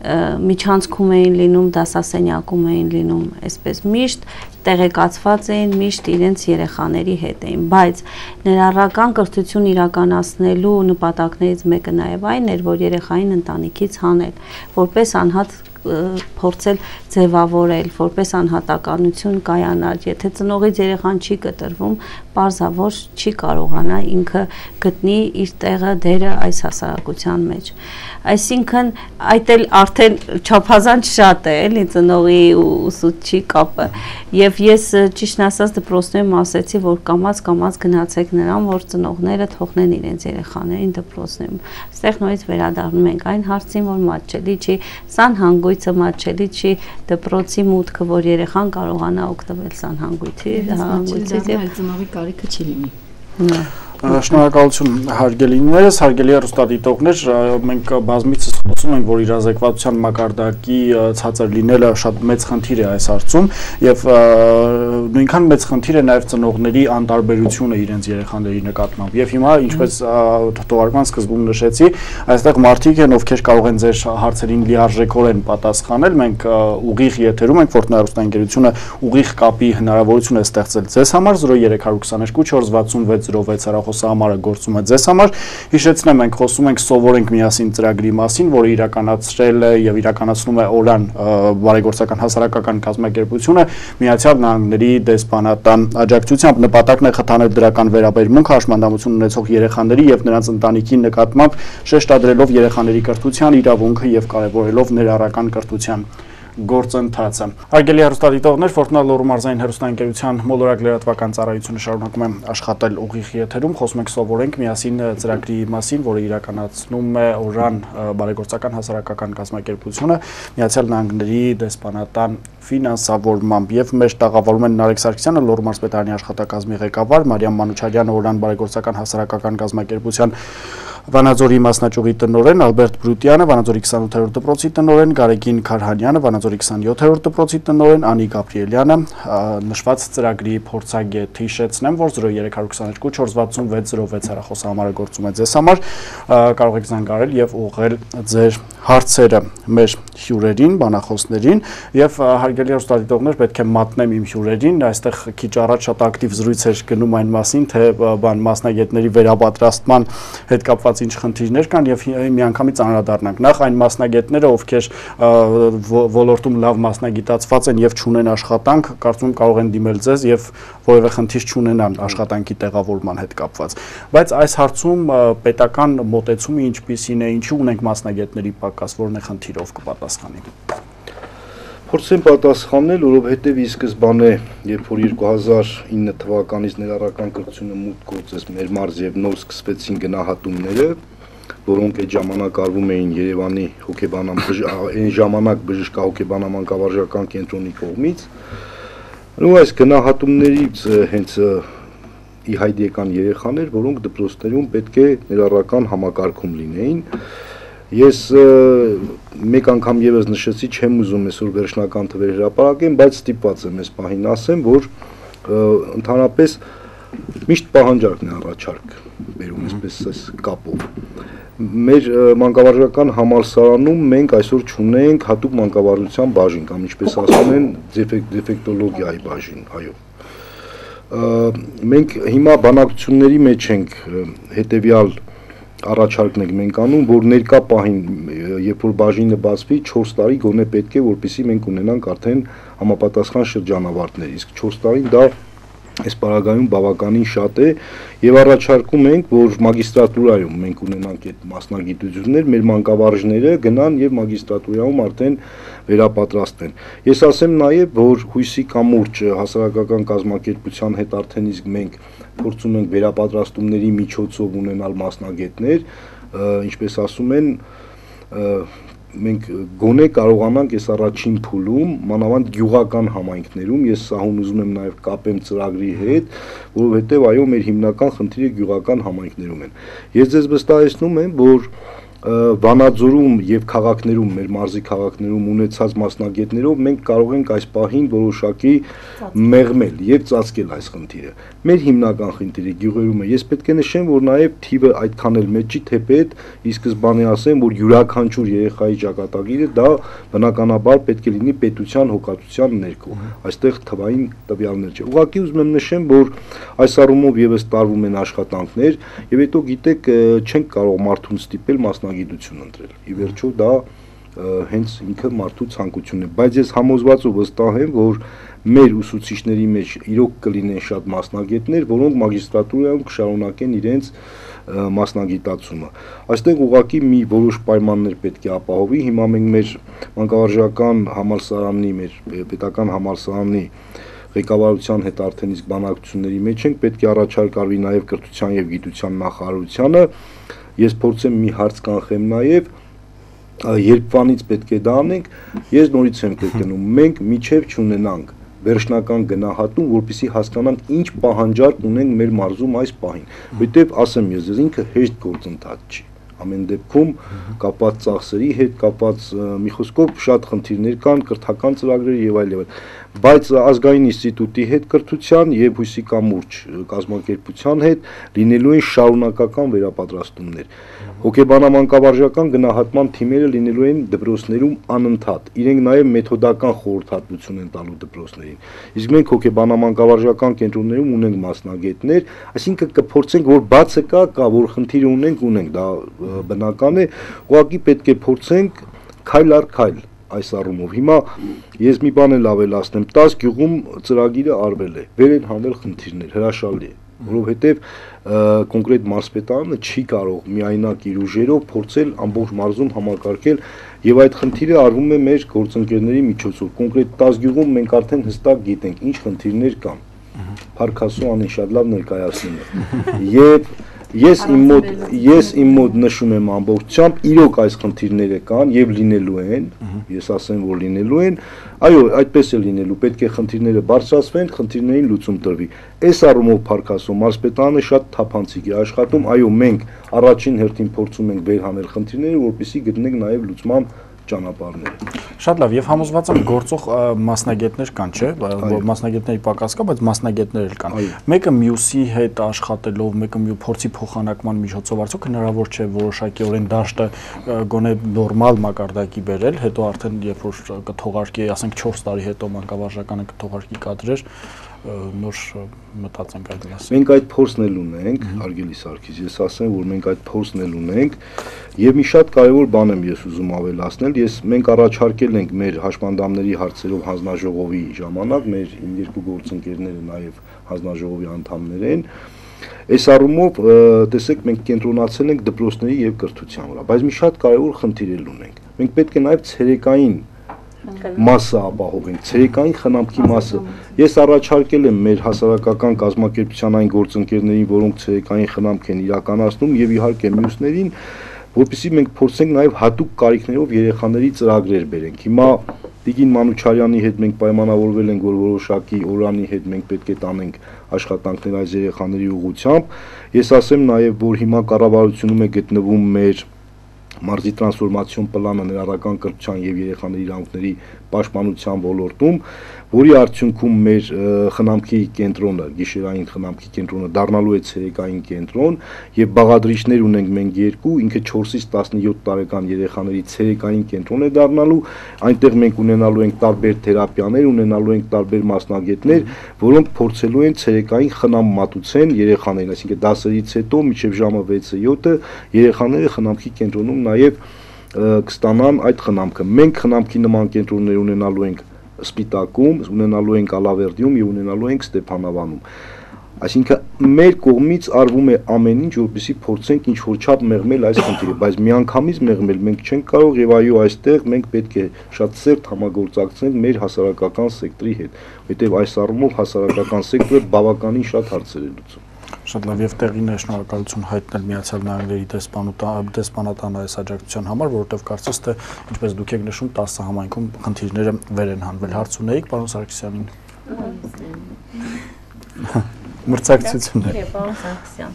միջանցքում էին լինում, դասասենյակում էին լինում, այսպես միշտ տեղեկացված էին միշտ իրենց երեխաների հետ էին, բայց ներառական կրթություն իրականացնելու նպատակներից մեկը նաև այն էր, որ երեխային ընտանիքից հանել, որպես անհատ փորձել ձևավորել, որպես անհատականություն կայանալ։ Եթե ծնողից երեխան չի կտրվում, parzavor չի կարողանա ինքը գտնի իր տեղը, դերը այս հասարակության մեջ։ Այսինքն այդ էլ արդեն չափազանց շատ է, էլի ծնողի ու ուսուցչի կապը։ Եվ ես ճիշտ ասած դպրոցներում ասեցի, որ կամած կամած գնացեք նրան, որ ծնողները թողնեն իրենց երեխաներին դպրոցներում։ Այստեղ նորից վերադառնում ենք այն հարցին, որ մատչելի չի, սանհանգույցը մատչելի չի դպրոցի մուտքը, որ երեխան կարողանա օգտվել սանհանգույցի, հանգույցից եւ ծնողի կարիքը չի լինի։ Հա Շնորհակալություն հարգելիներս, հարգելի հեռուստադիտողներ, մենք բազմիցս խոսում ենք, որ իրազեկվածության մակարդակի ցածր լինելը շատ մեծ խնդիր է այս հարցում եւ նույնքան մեծ խնդիր է նաեւ ծնողների անտարբերությունը իրենց երեխաների նկատմամբ։ Եւ հիմա, ինչպես թողարկման սկզբում նշեցի, այստեղ մարդիկ են, ովքեր կարող են ձեր հարցերին լիարժեքորեն պատասխանել։ Մենք ուղիղ եթերում ենք, Fortnite հեռուստաընկերությունը ուղիղ կապի հնարավորություն է ստեղծել ձեզ համար 0322 466 06 հեռախոս հեռախոսահամարը գործում է ձեզ համար։ Հիշեցնեմ, մենք խոսում ենք սովորենք միասին ծրագրի մասին, որը իրականացրել է եւ իրականացնում է Օրան բարեգործական հասարակական կազմակերպությունը Միացյալ Նահանգների դեսպանատան աջակցությամբ նպատակն է խթանել դրական վերաբերմունք հաշմանդամություն ունեցող երեխաների եւ նրանց ընտանիքի նկատմամբ շեշտադրելով երեխաների կրթության իրավունքը եւ կարեւորելով ներառական կրթության գործընթացը։ Արգելի հեռուստադիտողներ, Ֆորտունա Լոռու մարզային հեռուստաընկերության մոլորակ լրատվական ծառայությունը շարունակում է աշխատել ուղիղ եթերում։ Խոսում ենք սովորենք միասին ծրագրի մասին, որը իրականացնում է Օրան բարեգործական հասարակական կազմակերպությունը Միացյալ Նահանգների դեսպանատան ֆինանսավորմամբ եւ մեր տաղավարում են Նարեկ Սարգսյանը, Լոռու մարզպետարանի աշխատակազմի ղեկավար, Մարիամ Մանուչարյանը, Օրան բարեգործական հասարակական կազմակերպության Վանաձորի մասնաճյուղի տնորեն Ալբերտ Բրուտյանը, Վանաձորի 28-րդ դպրոցի տնորեն Գարեգին Քարհանյանը, Վանաձորի 27-րդ դպրոցի տնորեն Անի Գաբրիելյանը, նշված ծրագրի փորձագետ հիշեցնեմ, որ 0322 46606 հեռախոսահամարը գործում է ձեզ համար, կարող եք զանգարել եւ ուղղել ձեր հարցերը մեր հյուրերին, բանախոսներին եւ հարգելի հեռուստադիտողներ, պետք է մատնեմ իմ հյուրերին, այստեղ քիչ առաջ շատ ակտիվ զրույց էր գնում այն մասին, թե բան մասնագետների վերապատրաստման հետ կապված ինչ խնդիրներ կան եւ միանգամից անդրադառնանք։ Նախ այն մասնագետները, ովքեր ոլորտում լավ մասնագիտացված են եւ ճունեն աշխատանք, կարծում կարող են դիմել ձեզ եւ որևէ խնդիր չունենան աշխատանքի տեղավորման հետ կապված։ Բայց այս հարցում պետական մոտեցումը ինչպիսին է, ինչու ունենք մասնագետների պակաս, որն է խնդիրով կպատասխանի։ Փորձեմ պատասխանել, որովհետև ի սկզբանե, երբ որ 2009 թվականից ներառական կրթությունը մուտք գործեց մեր մարզ եւ նոր սկսվեցին գնահատումները, որոնք այդ ժամանակ արվում էին Երևանի հոգեբանամ այն ժամանակ բժշկա հոգեբանաման կավարժական կենտրոնի կողմից, ու այս գնահատումներից հենց ի հայտ եկան երեխաներ, որոնք դպրոցներում պետք է ներառական համակարգում լինեին Ես մեկ անգամ եւս նշեցի, չեմ ուզում այսօր վերջնական թվեր հրապարակեմ, բայց ստիպված եմ այս պահին ասեմ, որ ընդհանրապես միշտ պահանջարկն է առաջարկ բերում այսպես այս կապով։ Մեր մանկավարժական համալսարանում մենք այսօր ճունենք հատուկ մանկավարժության բաժին կամ ինչպես ասում են դեֆեկտոլոգիայի բաժին, այո մենք հիմա բանակցությունների մեջ ենք հետեւյալ առաջարկն ենք մենք անում, որ ներկա պահին, երբ որ բաժինը բացվի, 4 տարի գոնե պետք է, որպեսզի մենք ունենանք արդեն համապատասխան շրջանավարտներ։ Իսկ 4 տարին դա այս պարագայում բավականին շատ է եւ առաջարկում ենք, որ մագիստրատուրայում մենք ունենանք այդ մասնագիտություններ, մեր մանկավարժները գնան եւ մագիստրատուրայում արդեն վերապատրաստեն։ Ես ասեմ նաեւ, որ հույսի կամուրջ հասարակական կազմակերպության հետ արդեն իսկ մենք փորձում ենք վերապատրաստումների միջոցով ունենալ մասնագետներ, ինչպես ասում են, մենք գոնե կարողանանք այս առաջին փուլում մանավանդ գյուղական համայնքներում ես սահուն ուզում եմ նաև կապեմ ծրագրի հետ, որովհետև այո մեր հիմնական խնդիրը գյուղական համայնքներում են։ Ես ձեզ վստահեցնում եմ, որ Վանաձորում եւ քաղաքներում, մեր մարզի քաղաքներում ունեցած մասնագետներով մենք կարող ենք այս պահին որոշակի մեղմել եւ ծածկել այս խնդիրը։ Մեր հիմնական խնդիրը գյուղերում է։ Ես պետք է նշեմ, որ նաեւ թիվը այդքան էլ մեծ չի, թեպետ ի սկզբանե ասեմ, որ յուրաքանչյուր երեխայի ճակատագիրը դա բնականաբար պետք է լինի պետության հոգացության ներքո։ Այստեղ թվային տվյալներ չէ։ Ուղղակի ուզում եմ նշեմ, որ այս առումով եւս տարվում են աշխատանքներ եւ հետո գիտեք չենք կարող մարդուն ստիպել մասնագետ մասնագիտություն ընտրել։ Ի վերջո դա հենց ինքը մարդու ցանկությունն է, բայց ես համոզված ու վստահ եմ, որ մեր ուսուցիչների մեջ իրոք կլինեն շատ մասնագետներ, որոնք մագիստրատուրայում կշարունակեն իրենց մասնագիտացումը։ Այստեղ ուղղակի մի որոշ պայմաններ պետք է ապահովի։ Հիմա մենք մեր մանկավարժական համալսարանի, մեր պետական համալսարանի ղեկավարության հետ արդեն իսկ բանակցությունների մեջ ենք, պետք է առաջարկ արվի նաև կրթության եւ գիտության նախարարությանը, ես փորձեմ մի հարց կանխեմ նաև երբվանից պետք է դա անենք, ես նորից եմ կրկնում, մենք միջև չունենանք վերջնական գնահատում, որպեսզի հասկանանք ինչ պահանջարկ ունենք մեր մարզում այս պահին։ Որտեվ ասեմ ես, ինքը հեշտ գործընթաց չի ամեն դեպքում կապված ծախսերի հետ կապված մի խոսքով շատ խնդիրներ կան, կրթական ծրագրեր եւ այլ եւ այլ բայց ազգային ինստիտուտի հետ կրթության եւ հույսի կամուրջ կազմակերպության հետ լինելու են շարունակական վերապատրաստումներ։ Հոգեբանամանկավարժական գնահատման թիմերը լինելու են դպրոցներում անընդհատ։ Իրենք նաեւ մեթոդական խորհրդատվություն են տալու դպրոցներին։ Իսկ մենք հոգեբանամանկավարժական կենտրոններում ունենք մասնագետներ, այսինքն կփորձենք, որ բացը կա, կա, որ խնդիր ունենք, ունենք, դա բնական է, ուղղակի պետք է փորձենք քայլ առ քայլ այս առումով։ Հիմա ես մի բան էլ ավելացնեմ, 10 գյուղում ծրագիրը արվել է, վեր են հանել խնդիրներ, հրաշալի է։ որովհետև կոնկրետ մարզպետարանը չի կարող միայնակ իր ուժերով փորձել ամբողջ մարզում համակարգել եւ այդ խնդիրը արվում է մեր գործընկերների միջոցով կոնկրետ 10 գյուղում մենք արդեն հստակ գիտենք ինչ խնդիրներ կան Փարքասու անին շատ լավ ներկայացնում է եւ Ես իմ մոտ ես իմ մոտ նշում եմ ամբողջությամբ, իրոք այս խնդիրները կան եւ լինելու են, ես ասեմ, որ լինելու են, այո, այդպես է լինելու, պետք է խնդիրները բարձրացվեն, խնդիրներին լուծում տրվի։ Այս առումով Փարքասո մարզպետարանը շատ թափանցիկ է աշխատում, այո, մենք առաջին հերթին փորձում ենք վեր հանել խնդիրները, որպեսզի գտնենք նաեւ լուծման ճանապարհները։ Շատ լավ, եւ համոզված եմ գործող մասնագետներ կան, չէ՞, որ մասնագետների պակաս կա, բայց մասնագետներ էլ կան։ Մեկը մյուսի հետ աշխատելով, մեկը մյու փորձի փոխանակման միջոցով արդյոք հնարավոր չէ որոշակիորեն դաշտը գոնե նորմալ մակարդակի բերել, հետո արդեն երբ որ կթողարկի, ասենք 4 տարի հետո մանկավարժականը կթողարկի կադրեր, նոր մտածենք այդ մասին։ Մենք այդ փորձն էլ ունենք, Արգելի Սարգիս, ես ասեմ, որ մենք այդ փորձն էլ ունենք եւ մի շատ կարեւոր բան եմ ես ուզում ավելացնել, ես մենք առաջարկել ենք մեր հաշմանդամների հարցերով հանձնաժողովի ժամանակ մեր իմ երկու գործընկերները նաեւ հանձնաժողովի անդամներ են Այս առումով տեսեք մենք կենտրոնացել ենք դպրոցների եւ կրթության վրա, բայց մի շատ կարևոր խնդիր էլ ունենք։ Մենք պետք է նաեւ ցերեկային մասը ապահովենք, ցերեկային խնամքի մասը։ Ես առաջարկել եմ մեր հասարակական կազմակերպության այն գործընկերներին, որոնք ցերեկային խնամք են իրականացնում եւ իհարկե մյուսներին, որովհետեւ մենք փորձենք նաեւ հատուկ կարիքներով երեխաների ծրագրեր բերենք։ Հիմա Տիգին Մանուչարյանի հետ մենք պայմանավորվել ենք, որ որոշակի օրանի հետ մենք պետք է տանենք աշխատանքներ այս երեխաների ուղղությամբ։ Ես ասեմ նաև, որ հիմա կառավարությունում է գտնվում մեր մարզի տրանսֆորմացիոն պլանը ներառական կրթության եւ երեխաների իրավունքների պաշտպանության ոլորտում, որի արդյունքում մեր խնամքի կենտրոնը, գիշերային խնամքի կենտրոնը դառնալու է ցերեկային կենտրոն եւ բաղադրիչներ ունենք մենք երկու, ինքը 4-ից 17 տարեկան երեխաների ցերեկային կենտրոն է դառնալու, այնտեղ մենք ունենալու ենք տարբեր թերապիաներ, ունենալու ենք տարբեր մասնագետներ, որոնք փորձելու են ցերեկային խնամ մատուցեն երեխաներին, այսինքն դասերից հետո մինչև ժամը 6-ը 7-ը երեխաները խնամքի կենտրոնում նաեւ կստանան այդ խնամքը։ Մենք խնամքի նման կենտրոններ ունենալու ենք Սպիտակում, ունենալու ենք Ալավերդիում եւ ունենալու ենք Ստեփանավանում։ Այսինքն մեր կողմից արվում է ամեն ինչ, որպեսզի փորձենք ինչ որ չափ մեղմել այս խնդիրը, բայց միանգամից մեղմել մենք չենք կարող եւ այո, այստեղ մենք պետք է շատ սերտ համագործակցենք մեր հասարակական սեկտրի հետ, որտեղ այս առումով հասարակական սեկտորը բավականին շատ հարցեր է լուծում։ Շատ լավ եւ տեղին է շնորհակալություն հայտնել Միացյալ Նահանգների դեսպանատան այս աջակցության համար, որովհետեւ կարծես թե ինչպես դուք եք նշում 10 համայնքում խնդիրները վեր են հանվել։ Հարց ունեիք պարոն Սարգսյանին։ Մրցակցություններ։ Պարոն Սարգսյան,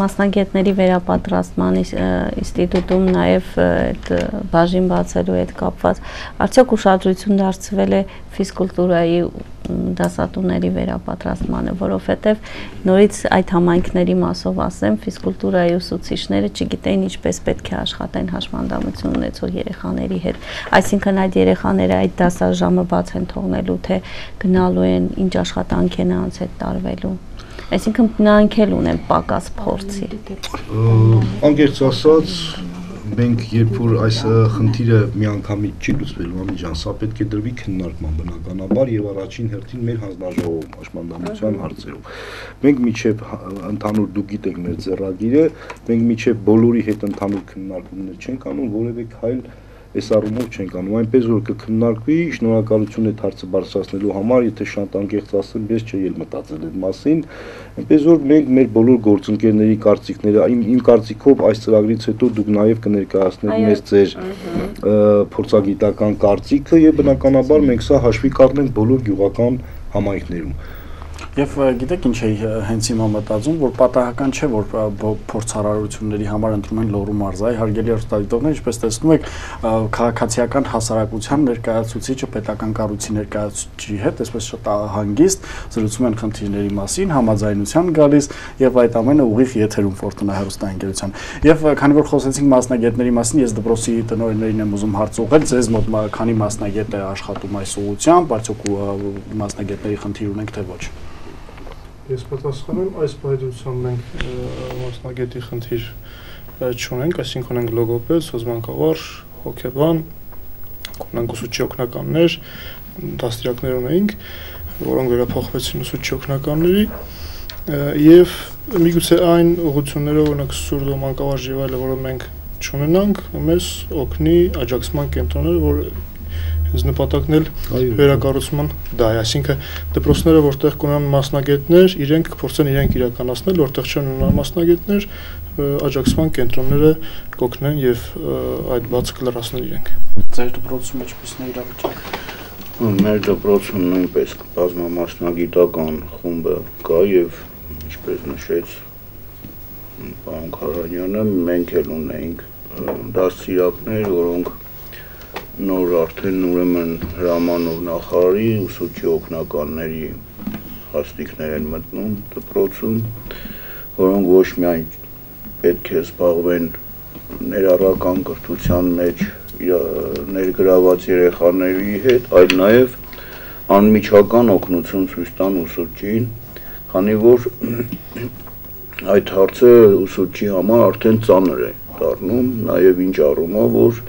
մասնագետների վերապատրաստման ինստիտուտում նաև այդ բաժին բացելու հետ կապված արդյոք ուշադրություն դարձվել է ֆիզկուլտուրայի դասատուների վերապատրաստմանը, որովհետև նորից այդ համայնքների մասով ասեմ, ֆիզկուլտուրայի ուսուցիչները չգիտեին ինչպես պետք է աշխատեն հաշմանդամություն ունեցող երեխաների հետ։ Այսինքն այդ երեխաները այդ դասաժամը բաց են թողնելու, թե գնալու են, ինչ աշխատանք են անց հետ տարվելու։ Այսինքն նրանք էլ ունեն պակաս փորձի։ Անկեղծ ասած, մենք երբ որ այս խնդիրը միանգամից չի լուծվելու, անիջան, սա պետք է դրվի քննարկման բնականաբար եւ առաջին հերթին մեր հանձնաժողովում աշխատանության հարցերով։ Մենք միջև ընդհանուր դու գիտեք մեր ծրագիրը, մենք միջև բոլորի հետ ընդհանուր քննարկումներ չենք անում, որևէ քայլ այս առումով չենք անում այնպես որ կքննարկվի շնորհակալություն այդ հարցը բարձրացնելու համար եթե շատ անկեղծ ասեմ ես չէի էլ մտածել այդ մասին այնպես որ մենք մեր բոլոր գործընկերների կարծիքները իմ իմ կարծիքով այս ծրագրից հետո դուք նաև կներկայացնեք մեզ ձեր փորձագիտական կարծիքը եւ բնականաբար մենք սա հաշվի կառնենք բոլոր գյուղական համայնքներում Եվ գիտեք ինչ էի հենց հիմա մտածում, որ պատահական չէ, որ փորձարարությունների համար ընտրում են Լոռու մարզայ հարգելի հերոստատիտողներ, ինչպես տեսնում եք, քաղաքացիական հասարակության ներկայացուցիչը պետական կառույցի ներկայացուցիչի հետ, այսպես շատ հանգիստ զրուցում են խնդիրների մասին, համաձայնության գալիս եւ այդ ամենը ուղիղ եթերում Ֆորտունա հերոստանգերության։ Եվ քանի որ խոսեցինք մասնագետների մասին, ես դպրոցի տնօրեններին եմ ուզում հարց ուղղել, ձեզ մոտ քանի մասնագետ է աշխատում այս ուղությամբ, արդյոք մասնագետների խնդիր ունենք թե ոչ։ Ես պատասխանեմ, այս բայդրությամբ մենք մասնագետի խնդիր չունենք, այսինքն ունենք լոգոպեդ, սոցմանկավար, հոգեբան, ունենք ուսուցչի օգնականներ, դաստիարակներ ունենք, որոնք վերափոխվեցին ուսուցչի օգնականների եւ միգուցե այն ուղությունները, օրինակ սուրդո մանկավարժ եւ այլը, որը մենք չունենանք, մեզ օգնի աջակցման կենտրոնները, որ հենց նպատակն էլ վերակառուցման դա է, այսինքն դպրոցները, որտեղ կունենան մասնագետներ, իրենք կփորձեն իրենք իրականացնել, որտեղ չեն ունենալ մասնագետներ, աջակցման կենտրոնները կօգնեն եւ այդ բացը կլրացնեն իրենք։ Ձեր դպրոցում ինչպիսն է իրավիճակը։ Մեր դպրոցում նույնպես բազմամասնագիտական խումբը կա եւ ինչպես նշեց պարոն Խարանյանը, մենք էլ ունենք դասիրակներ, որոնք նոր արդեն ուրեմն հրամանով նախարարի ուսուցչի օգնականների հաստիկներ են մտնում դպրոցում, որոնք ոչ միայն պետք է զբաղվեն ներառական կրթության մեջ ներգրաված երեխաների հետ, այլ նաև անմիջական օգնություն ցույց տան ուսուցչին, քանի որ այդ հարցը ուսուցչի համար արդեն ծանր է դառնում, նաև ինչ առումով, որ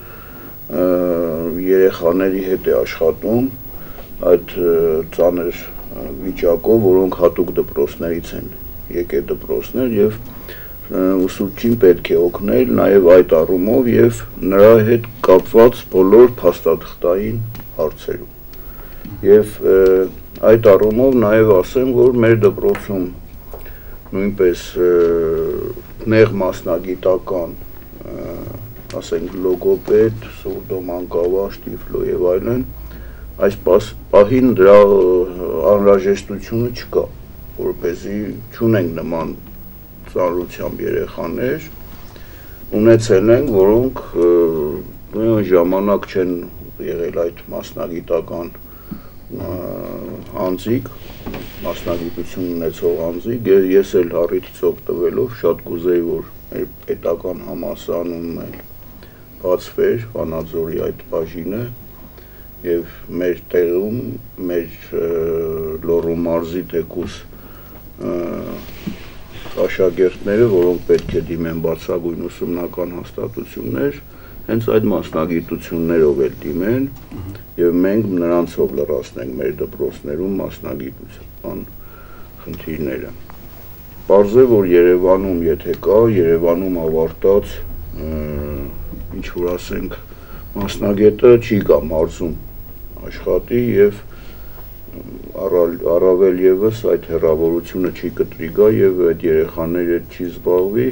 երեխաների հետ է աշխատում այդ ծանր վիճակով, որոնք հատուկ դպրոցներից են եկել դպրոցներ եւ և ուսուցչին պետք է օգնել նաև այդ առումով եւ նրա հետ կապված բոլոր փաստաթղթային հարցերում։ Եվ այդ առումով նաև ասեմ, որ մեր դպրոցում նույնպես նեղ մասնագիտական ասենք լոգոպեդ, սուրդոմանկավար, տիֆլո եւ այլն այս պահին դրա անհրաժեշտությունը չկա, որպեսզի ճունենք նման ծանրությամբ երեխաներ ունեցել են, որոնք նույն ժամանակ չեն եղել այդ մասնագիտական անձիկ, մասնագիտություն ունեցող անձիկ, ես էլ հառիթից օգտվելով շատ կուզեի, որ պետական համասանում էլ բացվեր Վանաձորի այդ բաժինը եւ մեր տեղում մեր լոռու մարզի տեկուս աշակերտները, որոնք պետք է դիմեն բարձրագույն ուսումնական հաստատություններ, հենց այդ մասնագիտություններով էլ դիմեն եւ մենք նրանցով լրացնենք մեր դպրոցներում մասնագիտության խնդիրները։ Պարզ է, որ Երևանում, եթե կա, Երևանում ավարտած ինչ որ ասենք մասնագետը չի գա մարզում աշխատի եւ առավել եւս այդ հերավորությունը չի կտրի գա եւ այդ երեխաները չի զբաղվի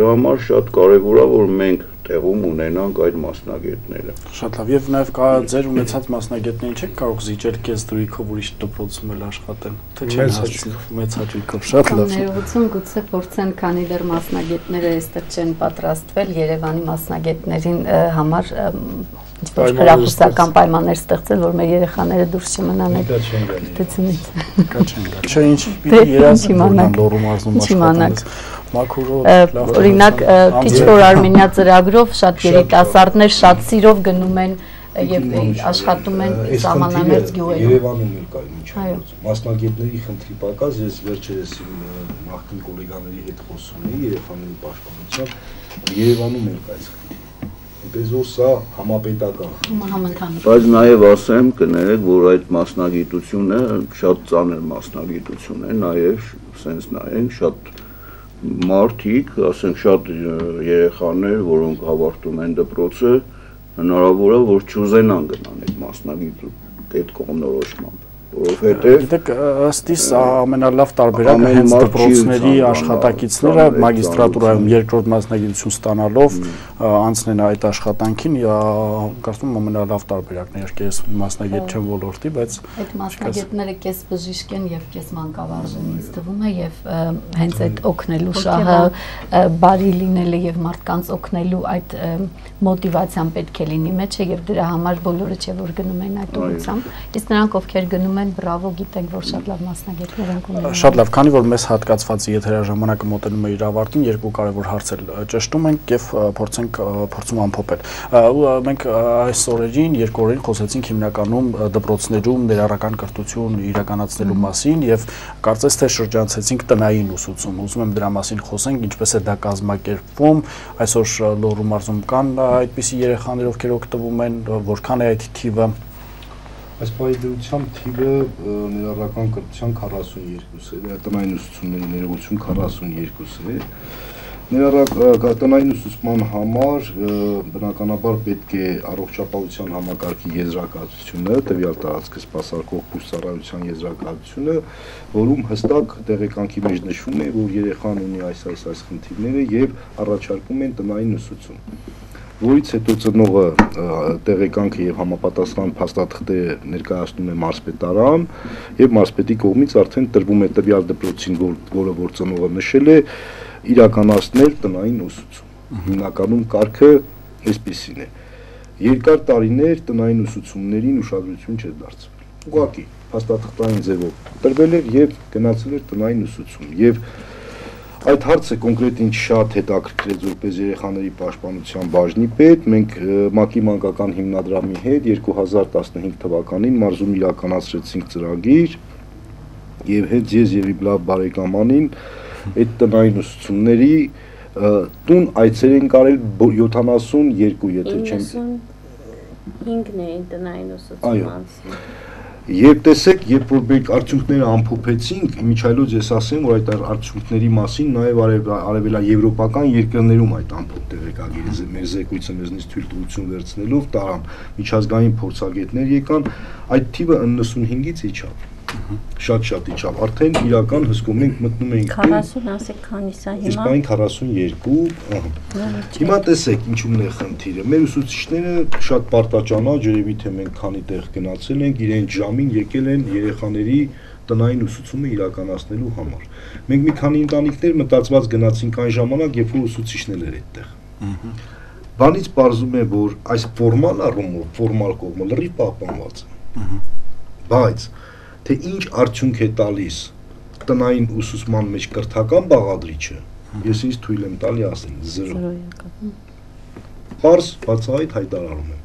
դրա համար շատ կարեւոր է որ մենք տեղում ունենանք այդ մասնագետները շատ լավ եւ նաեւ կա ձեր ունեցած մասնագետներին չեք կարող զիջել քեզ դրույքով ուրիշ դպրոցում էլ աշխատեն թե հասցնի մեծ հաճույքով շատ լավ ներողություն գուցե փորձեն քանի դեռ մասնագետները այստեղ չեն պատրաստվել Երևանի մասնագետներին համար ինչ-որ հրախուսական պայմաններ ստեղծել, որ մեր երեխաները դուրս չմնան այդ գիտությունից։ Կա չեն գա։ Չէ, ինչ պիտի երազանք լոռու մարզում աշխատանք։ Մաքուրով Օրինակ, քիչ որ Արմենիա ծրագրով շատ երիտասարդներ շատ սիրով գնում են եւ աշխատում են սահմանամերձ գյուղերում։ Երևանում էլ կա ինչ մասնագետների խնդրի պակաս ես վերջերս նախկին գոլեգաների հետ խոսում էի երեխաների պաշտպանությամբ Երևանում էլ կա այս խնդիրը այնպես որ սա համապետական համընդհանուր բայց նաև ասեմ կներեք որ այդ մասնագիտությունը շատ ծանր մասնագիտություն է նաև սենց նայենք շատ մարդիկ ասենք շատ երեխաներ որոնք ավարտում են դպրոցը հնարավոր է որ չուզենան գնան այդ մասնագիտության այդ կողմնորոշմամբ որովհետև գիտեք ըստ իս ամենալավ տարբերակը հենց դպրոցների աշխատակիցները մագիստրատուրայում երկրորդ մասնագիտություն ստանալով անցնեն այդ աշխատանքին կարծում եմ ամենալավ տարբերակն է իհարկե ես մասնագետ չեմ ոլորտի բայց այդ մասնագետները կես բժիշկ են եւ կես մանկավարժ են ինձ թվում է եւ հենց այդ օգնելու շահը բարի լինելը եւ մարդկանց օգնելու այդ մոտիվացիան պետք է լինի մեջը եւ դրա համար բոլորը չէ որ գնում են այդ ուղղությամբ իսկ նրանք ովքեր գնում են բրավո գիտենք որ շատ լավ մասնագետներ են ունենում շատ լավ քանի որ մեզ հատկացված եթերաժամանակը մոտենում է իր ավարտին երկու կարևոր հարցեր ճշտում ենք եւ փորձենք փորձում ամփոփել մենք այս օրերին երկու օրերին խոսեցինք հիմնականում դպրոցներում ներառական կրթություն իրականացնելու մասին եւ կարծես թե շրջանցեցինք տնային ուսուցում ուզում եմ դրա մասին խոսենք ինչպես է դա կազմակերպվում այսօր լոռու մարզում կան այդպիսի երեխաներ ովքեր օգտվում են որքան է այդ թիվը Այս պայդրության թիվը ներառական կրթության 42 է, տնային ուսուցումների ներողություն 42 է Ներառակ տնային ուսուցման համար բնականաբար պետք է առողջապահության համակարգի եզրակացությունը, տվյալ տարածքը սպասարկող բուսարայության եզրակացությունը, որում հստակ տեղեկանքի մեջ նշվում է, որ երեխան ունի այս այս այս խնդիրները եւ առաջարկում են տնային ուսուցում որից հետո ծնողը տեղեկանքը եւ համապատասխան փաստաթղթե ներկայացնում է մարզպետարան եւ մարզպետի կողմից արդեն տրվում է տվյալ դպրոցին, որ, որը որ ծնողը նշել է, իրականացնել տնային ուսուցում։ Հիմնականում կարգը այսպեսին է։ Երկար տարիներ տնային ուսուցումներին ուշադրություն չէր դարձվել։ Ուղղակի փաստաթղթային ձևով տրվել էր եւ գնացել էր տնային ուսուցում եւ և Այդ հարցը կոնկրետ ինչ շատ հետաքրքրեց որպես երեխաների պաշտպանության բաժնի պետ, մենք ՄԱԿ-ի մանկական հիմնադրամի հետ 2015 թվականին մարզում իրականացրեցինք ծրագիր եւ հետ ես եւ Իբլավ բարեկամանին այդ տնային ուսուցումների տուն այցեր են կարել 72, եթե չեմ 95-ն էին տնային ուսուցման։ Եվ տեսեք, երբ որ մենք արդյունքները ամփոփեցինք, միջայլոց ես ասեմ, որ այդ արդյունքների մասին նաև արևելաեվրոպական երկրներում այդ ամփոփ տեղեկագիրը մեր զեկույցը մեզնից թույլտվություն վերցնելով տարան միջազգային փորձագետներ եկան, այդ թիվը 95-ից իջավ շատ-շատ իջավ։ Արդեն իրական հսկում ենք մտնում էինք 40 ասեք քանիս է հիմա։ Իսկ այն 42, ահա։ Հիմա տեսեք ինչումն է խնդիրը։ Մեր ուսուցիչները շատ պարտաճանա, ջերևի թե մենք քանի տեղ գնացել ենք, իրեն ժամին եկել են երեխաների տնային ուսուցումը իրականացնելու համար։ Մենք մի քանի ընտանիքներ մտածված գնացինք այն ժամանակ, երբ որ ուսուցիչներ էր այդտեղ։ Բանից բարձում է, որ այս ֆորմալ առումով, ֆորմալ կողմը լրիվ պահպանված է։ Բայց թե ինչ արդյունք է տալիս տնային ուսուցման մեջ կրթական բաղադրիչը, ես ինձ թույլ եմ տալի ասել 0։ Պարզ բացահայտ հայտարարում եմ։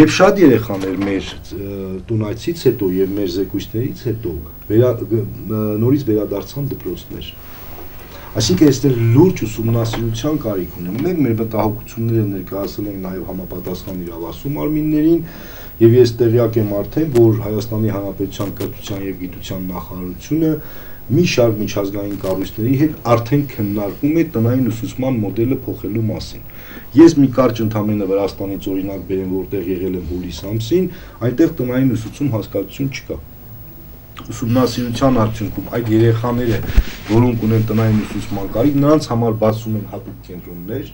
Եվ շատ երեխաներ մեր տունայցից հետո եւ մեր զեկույցներից հետո վերա, նորից վերադարձան դպրոցներ։ Այսինքն այստեղ լուրջ ուսումնասիրության կարիք ունեն։ Մենք մեր մտահոգությունները ներկայացել ենք նաև համապատասխան իրավասու մարմիններին, Եվ ես տեղյակ եմ արդեն, որ Հայաստանի Հանրապետության կրթության եւ գիտության նախարարությունը մի շարք միջազգային կառույցների հետ արդեն քննարկում է տնային ուսուցման մոդելը փոխելու մասին։ Ես մի կարճ ընդամենը Վրաստանից օրինակ բերեմ, որտեղ եղել եմ հուլիս ամսին, այնտեղ տնային ուսուցում հասկացություն չկա ուսումնասիրության արդյունքում այդ երեխաները, որոնք ունեն տնային ուսուցման կարիք, նրանց համար բացում են հատուկ կենտրոններ,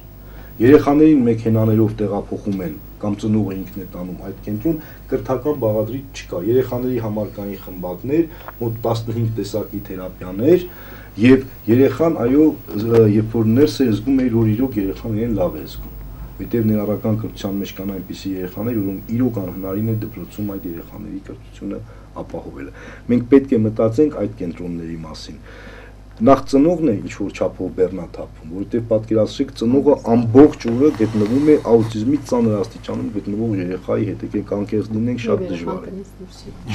երեխաներին մեքենաներով տեղափոխում են կամ ծնողը ինքն է տանում այդ կենտրոն, կրթական բաղադրիչ չկա։ Երեխաների համար կային խմբակներ, մոտ 15 տեսակի թերապիաներ, եւ երեխան այո, երբ որ ներս է զգում էր, որ իրոք երեխան իրեն լավ է զգում որտեղ ներառական կրթության մեջ կան այնպիսի երեխաներ, որոնք իրոք անհնարին է դպրոցում այդ երեխաների կրթությունը ապահովելը։ Մենք պետք է մտածենք այդ կենտրոնների մասին նախ ծնողն է ինչ որ չափով բեռնաթափում, որովհետև պատկերացրեք ծնողը ամբողջ օրը գտնվում է աուտիզմի ծանր աստիճանում գտնվող երեխայի հետ, եկեք անկեղծ լինենք, շատ դժվար է։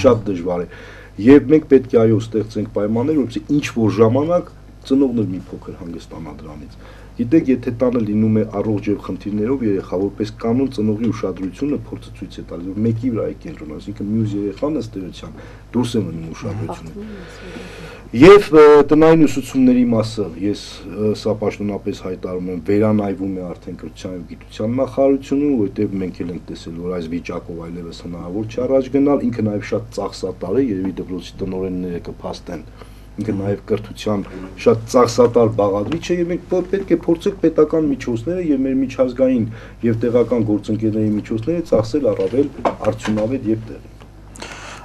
Շատ դժվար է։ Եվ մենք պետք է այո ստեղծենք պայմաններ, որպեսզի ինչ որ ժամանակ ծնողն էլ մի փոքր հանգստանա դրանից։ Գիտեք, եթե տանը լինում է առողջ եւ խնդիրներով երեխա, որպես կանոն ծնողի ուշադրությունը փորձը ցույց է տալիս, որ մեկի վրա է կենտրոն, այսինքն մյուս երեխան ըստ էության դուրս է մնում ուշադրությունը։ Եվ տնային ուսուցումների մասը ես սա պաշտոնապես հայտարարում եմ վերանայվում է արդեն կրթության եւ գիտության նախարարությունը, որտեղ մենք էլ ենք տեսել, որ այս վիճակով այլևս հնարավոր չէ առաջ գնալ, ինքը նաեւ շատ ծախսատար է, երևի դպրոցի տնօրենները կփաստեն ինքը նաև կրթության շատ ծախսատար բաղադրիչ է եւ մենք պետք է փորձենք պետական միջոցները եւ մեր միջազգային եւ տեղական գործընկերների միջոցները ծախսել առավել արդյունավետ եւ տեղի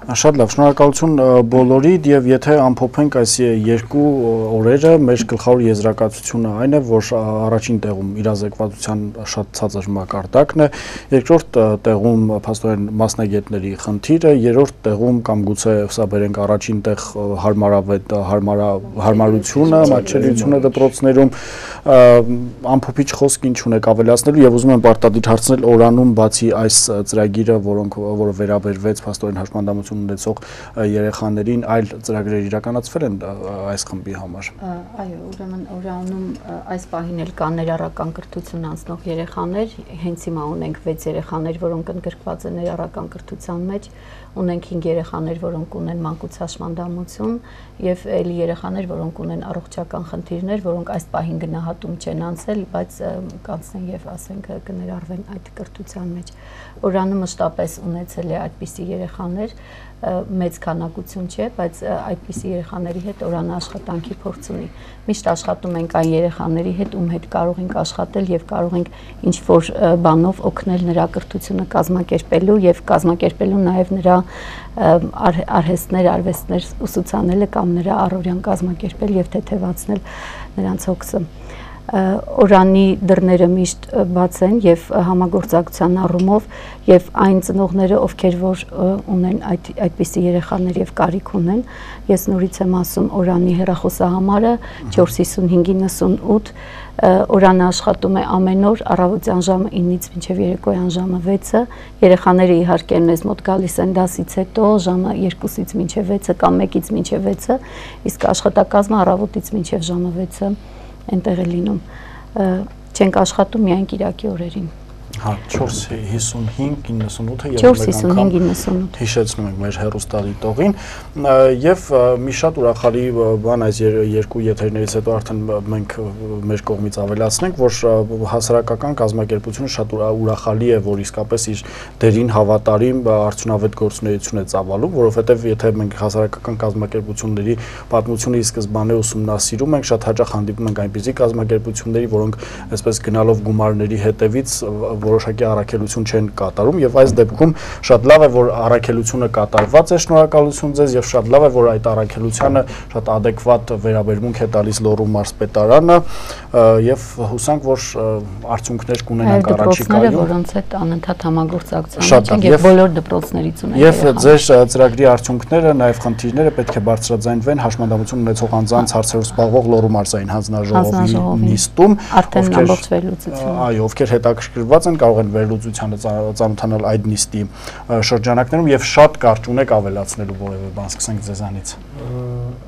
Շատ լավ, շնորհակալություն բոլորիդ եւ եթե ամփոփենք այս երկու օրերը, մեր գլխավոր եզրակացությունը այն է, որ առաջին տեղում իրազեկվածության շատ ցածր մակարդակն է, երկրորդ տեղում փաստորեն մասնագետների խնդիրը, երրորդ տեղում կամ գուցե սա բերենք առաջին տեղ հարմարավետ հարմարա հարմարությունը, մատչելիությունը դպրոցներում ամփոփիչ խոսք ինչ ունեք ավելացնելու եւ ուզում եմ պարտադիր հարցնել օրանում բացի այս ծրագիրը, որոնք որը վերաբերվեց փաստորեն հաշմանդամություն կազմակերպություն ունեցող երեխաներին այլ ծրագրեր իրականացվել են այս խմբի համար։ Այո, ուրեմն օրանում այս պահին էլ կան ներառական կրթություն անցնող երեխաներ, հենց հիմա ունենք 6 երեխաներ, որոնք ընդգրկված են ներառական կրթության մեջ, ունենք 5 երեխաներ, որոնք ունեն մանկուցաշման դամություն եւ էլի երեխաներ, որոնք ունեն առողջական խնդիրներ, որոնք այս պահին գնահատում չեն անցել, բայց կանցնեն եւ ասենք կներառվեն այդ կրթության մեջ։ Օրանը մշտապես ունեցել է այդպիսի երեխաներ, մեծ քանակություն չէ, բայց այդպիսի երեխաների հետ օրան աշխատանքի փորձ ունի։ Միշտ աշխատում ենք այն երեխաների հետ, ում հետ կարող ենք աշխատել եւ կարող ենք ինչ որ բանով օգնել նրա կրթությունը կազմակերպելու եւ կազմակերպելու նաեւ նրա արհեստներ, արվեստներ ուսուցանելը կամ նրա առօրյան կազմակերպել եւ թեթևացնել նրանց հոգսը օրանի դռները միշտ բաց են եւ համագործակցության առումով եւ այն ծնողները, ովքեր որ ունեն այդ այդպիսի երեխաներ եւ կարիք ունեն, ես նորից եմ ասում օրանի հեռախոսահամարը 45598 օրանը աշխատում է ամեն օր առավոտյան ժամը 9-ից մինչև երեկոյան ժամը 6-ը երեխաները իհարկե մեզ մոտ գալիս են դասից հետո ժամը 2-ից մինչև 6-ը կամ 1-ից մինչև 6-ը իսկ աշխատակազմը առավոտից մինչև ժամը 6-ը այնտեղ է լինում չենք աշխատում միայն Կիրակի օրերին Հա 455 98-ը եւ 455 հիշեցնում ենք մեր հերոստատիտողին եւ մի շատ ուրախալի բան այս երկու եթերներից հետո արդեն մենք մեր կողմից ավելացնենք, որ հասարակական կազմակերպությունը շատ ուրախալի է, որ իսկապես իր դերին հավատարիմ արդյունավետ գործունեություն է ծավալում, որովհետեւ եթե մենք հասարակական կազմակերպությունների պատմությունը ի սկզբանե ուսումնասիրում ենք, շատ հաճախ հանդիպում ենք այնպիսի կազմակերպությունների, որոնք այսպես գնալով գումարների հետևից որոշակի առաքելություն չեն կատարում եւ այս դեպքում շատ լավ է որ առաքելությունը կատարված է շնորհակալություն ձեզ եւ շատ լավ է որ այդ առաքելությանը շատ adekvat վերաբերմունք է տալիս Լոռու մարզպետարանը եւ հուսանք որ արդյունքներ կունենանք առաջիկայում որոնց հետ անընդհատ համագործակցություն ենք եւ բոլոր դպրոցներից ունենք եւ ձեր ծրագրի արդյունքները նաեւ խնդիրները պետք է բարձրաձայնվեն հաշմանդամություն ունեցող անձանց հարցերով զբաղվող Լոռու մարզային հանձնաժողովի նիստում արդեն ամբողջ վերլուծություն այո ովքեր հետաքրքրված են կարող են վերլուծությանը ծանոթանալ այդ նիստի շրջանակներում եւ շատ կարճ ունեք ավելացնելու որևէ բան սկսենք ձեզանից։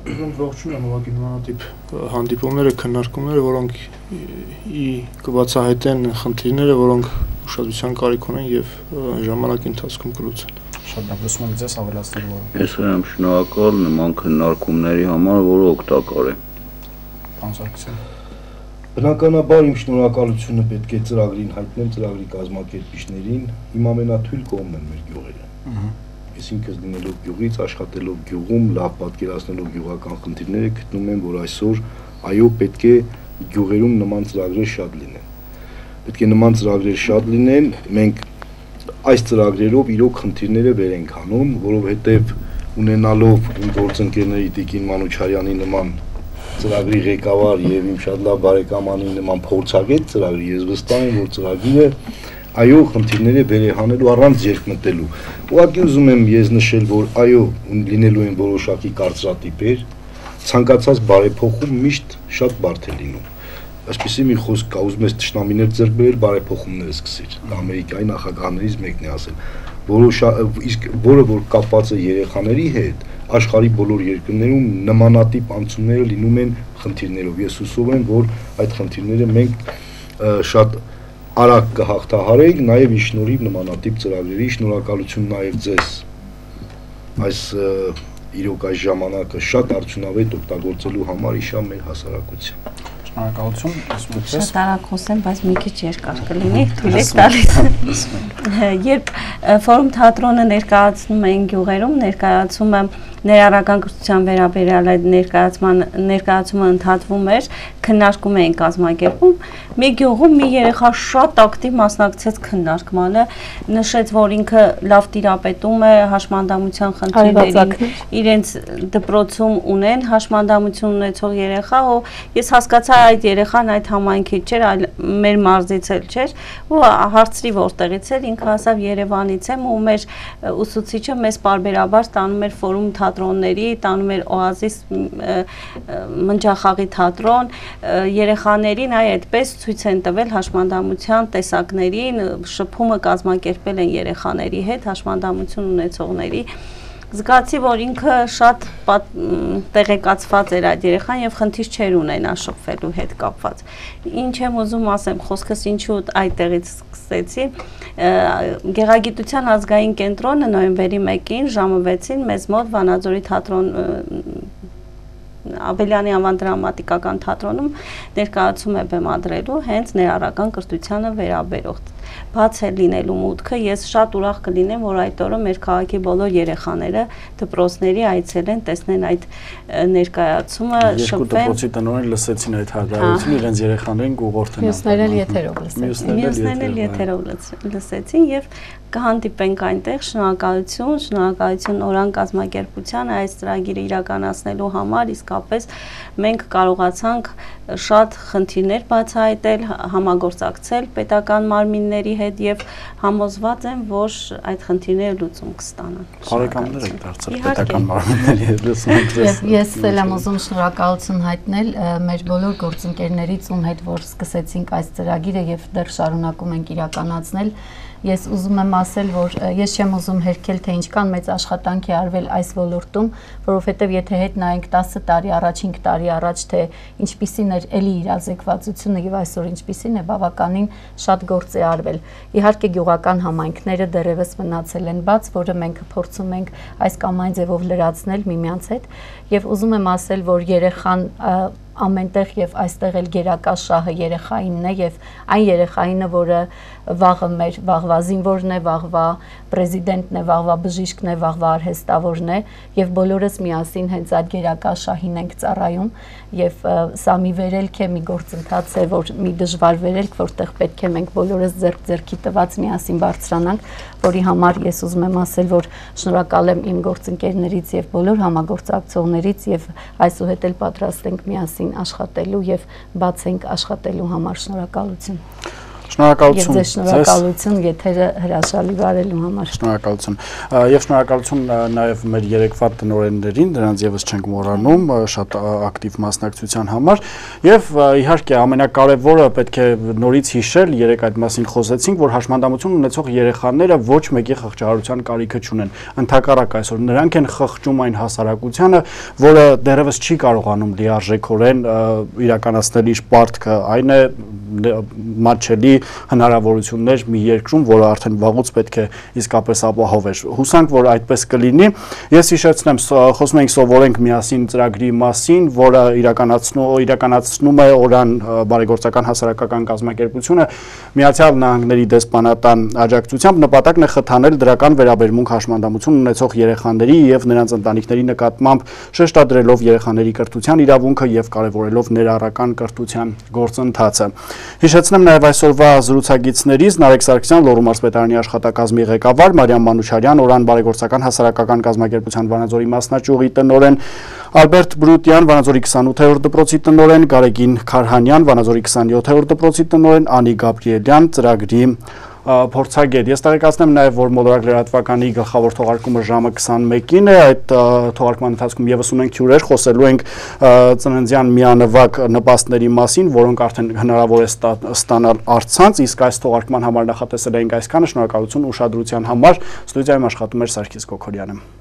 Ուրեմն ողջունում եմ ուղղակի նմանատիպ հանդիպումները, քննարկումները, որոնք ի կբացահայտեն խնդիրները, որոնք ուշադրության կարիք ունեն եւ ժամանակի ընթացքում կլուծեն շատ լավ լսում եմ ձեզ ավելացնելու Ես եմ շնորհակալ նման քննարկումների համար, որը օգտակար է։ Պարոն Սարգսյան Բնականաբար իմ շնորհակալությունը պետք է ծրագրին հայտնեմ ծրագրի կազմակերպիչներին։ Իմ ամենաթույլ կողմն են մեր գյուղերը։ Ես ինքս լինելով գյուղից, աշխատելով գյուղում, լավ պատկերացնելով գյուղական խնդիրները գտնում եմ, որ այսօր այո պետք է գյուղերում նման ծրագրեր շատ լինեն։ Պետք է նման ծրագրեր շատ լինեն, մենք այս ծրագրերով իրոք խնդիրները վեր ենք հանում, որովհետև ունենալով գործընկերների Տիկին Մանուչարյանի նման ծրագրի ղեկավար եւ իմ շատ լավ բարեկամանի նման փորձագետ ծրագրի ես վստահ եմ որ ծրագիրը այո խնդիրները վերեհանելու առանց երկմտելու ուղղակի ուզում եմ ես նշել որ այո լինելու են որոշակի կարծրատիպեր ցանկացած բարեփոխում միշտ շատ բարդ է լինում այսպեսի մի խոսք կա ուզում ես ճշնամիներ ձեռք բերել բարեփոխումներ սկսիր ամերիկայի նախագահներից մեկն է ասել որոշ իսկ որը որ կապված է երեխաների հետ աշխարի բոլոր երկրներում նմանատիպ անցումները լինում են խնդիրներով։ Ես հուսով եմ, որ այդ խնդիրները մենք շատ արագ կհաղթահարենք, նաև ի շնորհիվ նմանատիպ ծրագրերի, շնորհակալություն նաև ձեզ այս իրոք այս ժամանակը շատ արդյունավետ օգտագործելու համար իշա մեր հասարակության։ Շնորհակալություն, ասում Շատ արագ խոսեմ, բայց մի քիչ երկար կլինի, թույլ եք տալիս։ Երբ ֆորում թատրոնը ներկայացնում են գյուղերում, ներկայացում կրթության վերաբերյալ այդ ներկայացման ներկայացումը ընդհատվում էր, քննարկում էին կազմակերպում։ Մի գյուղում մի երեխա շատ ակտիվ մասնակցեց քննարկմանը, նշեց, որ ինքը լավ տիրապետում է հաշմանդամության խնդիրներին, իրենց դպրոցում ունեն հաշմանդամություն ունեցող երեխա, ու ես հասկացա այդ երեխան այդ համայնքից չէր, այլ մեր մարզից էլ չէր, ու հարցրի որտեղից էր, ինքը ասավ Երևանից եմ ու մեր ուսուցիչը մեզ parberabar տանում էր ֆորում թատրոնների, տանում էր Օազիս մնջախաղի թատրոն, երեխաներին այ այդպես ցույց են տվել հաշմանդամության տեսակներին, շփումը կազմակերպել են երեխաների հետ, հաշմանդամություն ունեցողների Զգացի, որ ինքը շատ տեղեկացված էր այդ երեխան եւ խնդիր չէր ունենա շփվելու հետ կապված։ Ինչ եմ ուզում ասեմ, խոսքս ինչու այդտեղից սկսեցի։ Գեղագիտության ազգային կենտրոնը նոյեմբերի 1-ին ժամը 6-ին մեզ մոտ Վանաձորի թատրոն Աբելյանի անվան դրամատիկական թատրոնում ներկայացում է բեմադրելու հենց ներառական կրթությանը վերաբերող բաց է լինելու մուտքը։ Ես շատ ուրախ կլինեմ, որ այդ օրը մեր քաղաքի բոլոր երեխաները դպրոցների այցելեն, տեսնեն այդ ներկայացումը, շփվեն։ Երկու դպրոցի տնօրեն լսեցին այդ հարցարությունը, իրենց երեխաներին կուղորթեն։ Մյուսներն էլ եթերով լսեցին։ Մյուսներն էլ եթերով լսեցին եւ կհանդիպենք այնտեղ շնորհակալություն, շնորհակալություն Նորան կազմակերպության այս ծրագիրը իրականացնելու համար իսկապես մենք կարողացանք շատ խնդիրներ բացահայտել, համագործակցել պետական մարմինների հետ եւ համոզված եմ, որ այդ խնդիրները լուծում կստանան։ Բարեկամներ եք դարձել պետական մարմինների հետ լուծում Ես էլ եմ ուզում շնորհակալություն հայտնել մեր բոլոր գործընկերներից, ում հետ որ սկսեցինք այս ծրագիրը եւ դեռ շարունակում ենք իրականացնել Ես ուզում եմ ասել, որ ես չեմ ուզում հերքել, թե ինչքան մեծ աշխատանք է արվել այս ոլորտում, որովհետև եթե հետ նայենք 10 տարի առաջ, 5 տարի առաջ, թե ինչպիսին էր էլի իրազեկվածությունը եւ այսօր ինչպիսին է, բավականին շատ գործ է արվել։ Իհարկե գյուղական համայնքները դեռևս մնացել են բաց, որը մենք փորձում ենք այս կամ այն ձևով լրացնել միմյանց հետ եւ ուզում եմ ասել, որ երեխան ամենտեղ եւ այստեղ էլ գերակա շահը երեխայինն է եւ այն երեխայինը, որը վաղը մեր վաղվա զինվորն է, վաղվա պրեզիդենտն է, վաղվա բժիշկն է, վաղվա արհեստավորն է եւ բոլորս միասին հենց այդ գերակա շահին ենք ծառայում եւ սա մի վերելք է, մի գործընթաց է, որ մի դժվար վերելք, որտեղ պետք է մենք բոլորս ձեռք ձեռքի տված միասին բարձրանանք, որի համար ես ուզում եմ ասել, որ շնորհակալ եմ իմ գործընկերներից եւ բոլոր համագործակցողներից եւ այսուհետ էլ պատրաստ ենք միասին աշխատելու եւ բաց ենք աշխատելու համար շնորհակալություն։ Շնորհակալություն։ Եվ ձեզ շնորհակալություն եթերը հրաշալի վարելու համար։ Շնորհակալություն։ Եվ շնորհակալություն նաև մեր երեկվա տնօրեններին, դրանց եւս չենք մոռանում, շատ ակտիվ մասնակցության համար։ Եվ իհարկե ամենակարևորը պետք է նորից հիշել, երեք այդ մասին խոսեցինք, որ հաշմանդամություն ունեցող երեխաները ոչ մեկի խղճահարության կարիքը չունեն։ Ընթակառակ այսօր նրանք են խղճում այն հասարակությանը, որը դեռևս չի կարողանում լիարժեքորեն իրականացնել իր պարտքը, այն է մատչելի հնարավորություններ մի երկրում, որը արդեն վաղուց պետք է իսկապես ապահովեր։ Հուսանք, որ այդպես կլինի։ Ես հիշեցնեմ, խոսում ենք սովորենք միասին ծրագրի մասին, որը իրականացնում իրականացնում է Օրան բարեգործական հասարակական կազմակերպությունը Միացյալ Նահանգների դեսպանատան աջակցությամբ նպատակն է խթանել դրական վերաբերմունք հաշմանդամություն ունեցող երեխաների եւ նրանց ընտանիքների նկատմամբ շեշտադրելով երեխաների կրթության իրավունքը եւ կարեւորելով ներառական կրթության գործընթացը։ Հիշեցնեմ նաեւ այսօրվա զրուցակիցներից Նարեկ Սարգսյան, Լոռու մարզպետարանի աշխատակազմի ղեկավար, Մարիամ Մանուչարյան, Օրան բարեգործական հասարակական կազմակերպության Վանաձորի մասնաճյուղի տնօրեն, Ալբերտ Բրուտյան, Վանաձորի 28-րդ դպրոցի տնօրեն, Գարեգին Քարհանյան, Վանաձորի 27-րդ դպրոցի տնօրեն, Անի Գաբրիելյան, ծրագրի փորձագետ։ Ես տեղեկացնեմ նաև, որ մոլորակ լրատվականի գլխավոր թողարկումը ժամը 21-ին է, այդ թողարկման ընթացքում եւս ունենք հյուրեր, խոսելու ենք ծննդյան միանվագ նպաստների մասին, որոնք արդեն հնարավոր է ստանալ արցանց, իսկ այս թողարկման համար նախատեսել էինք այսքանը, շնորհակալություն ուշադրության համար։ Ստուդիայում աշխատում էր Սարգիս Կոքորյանը։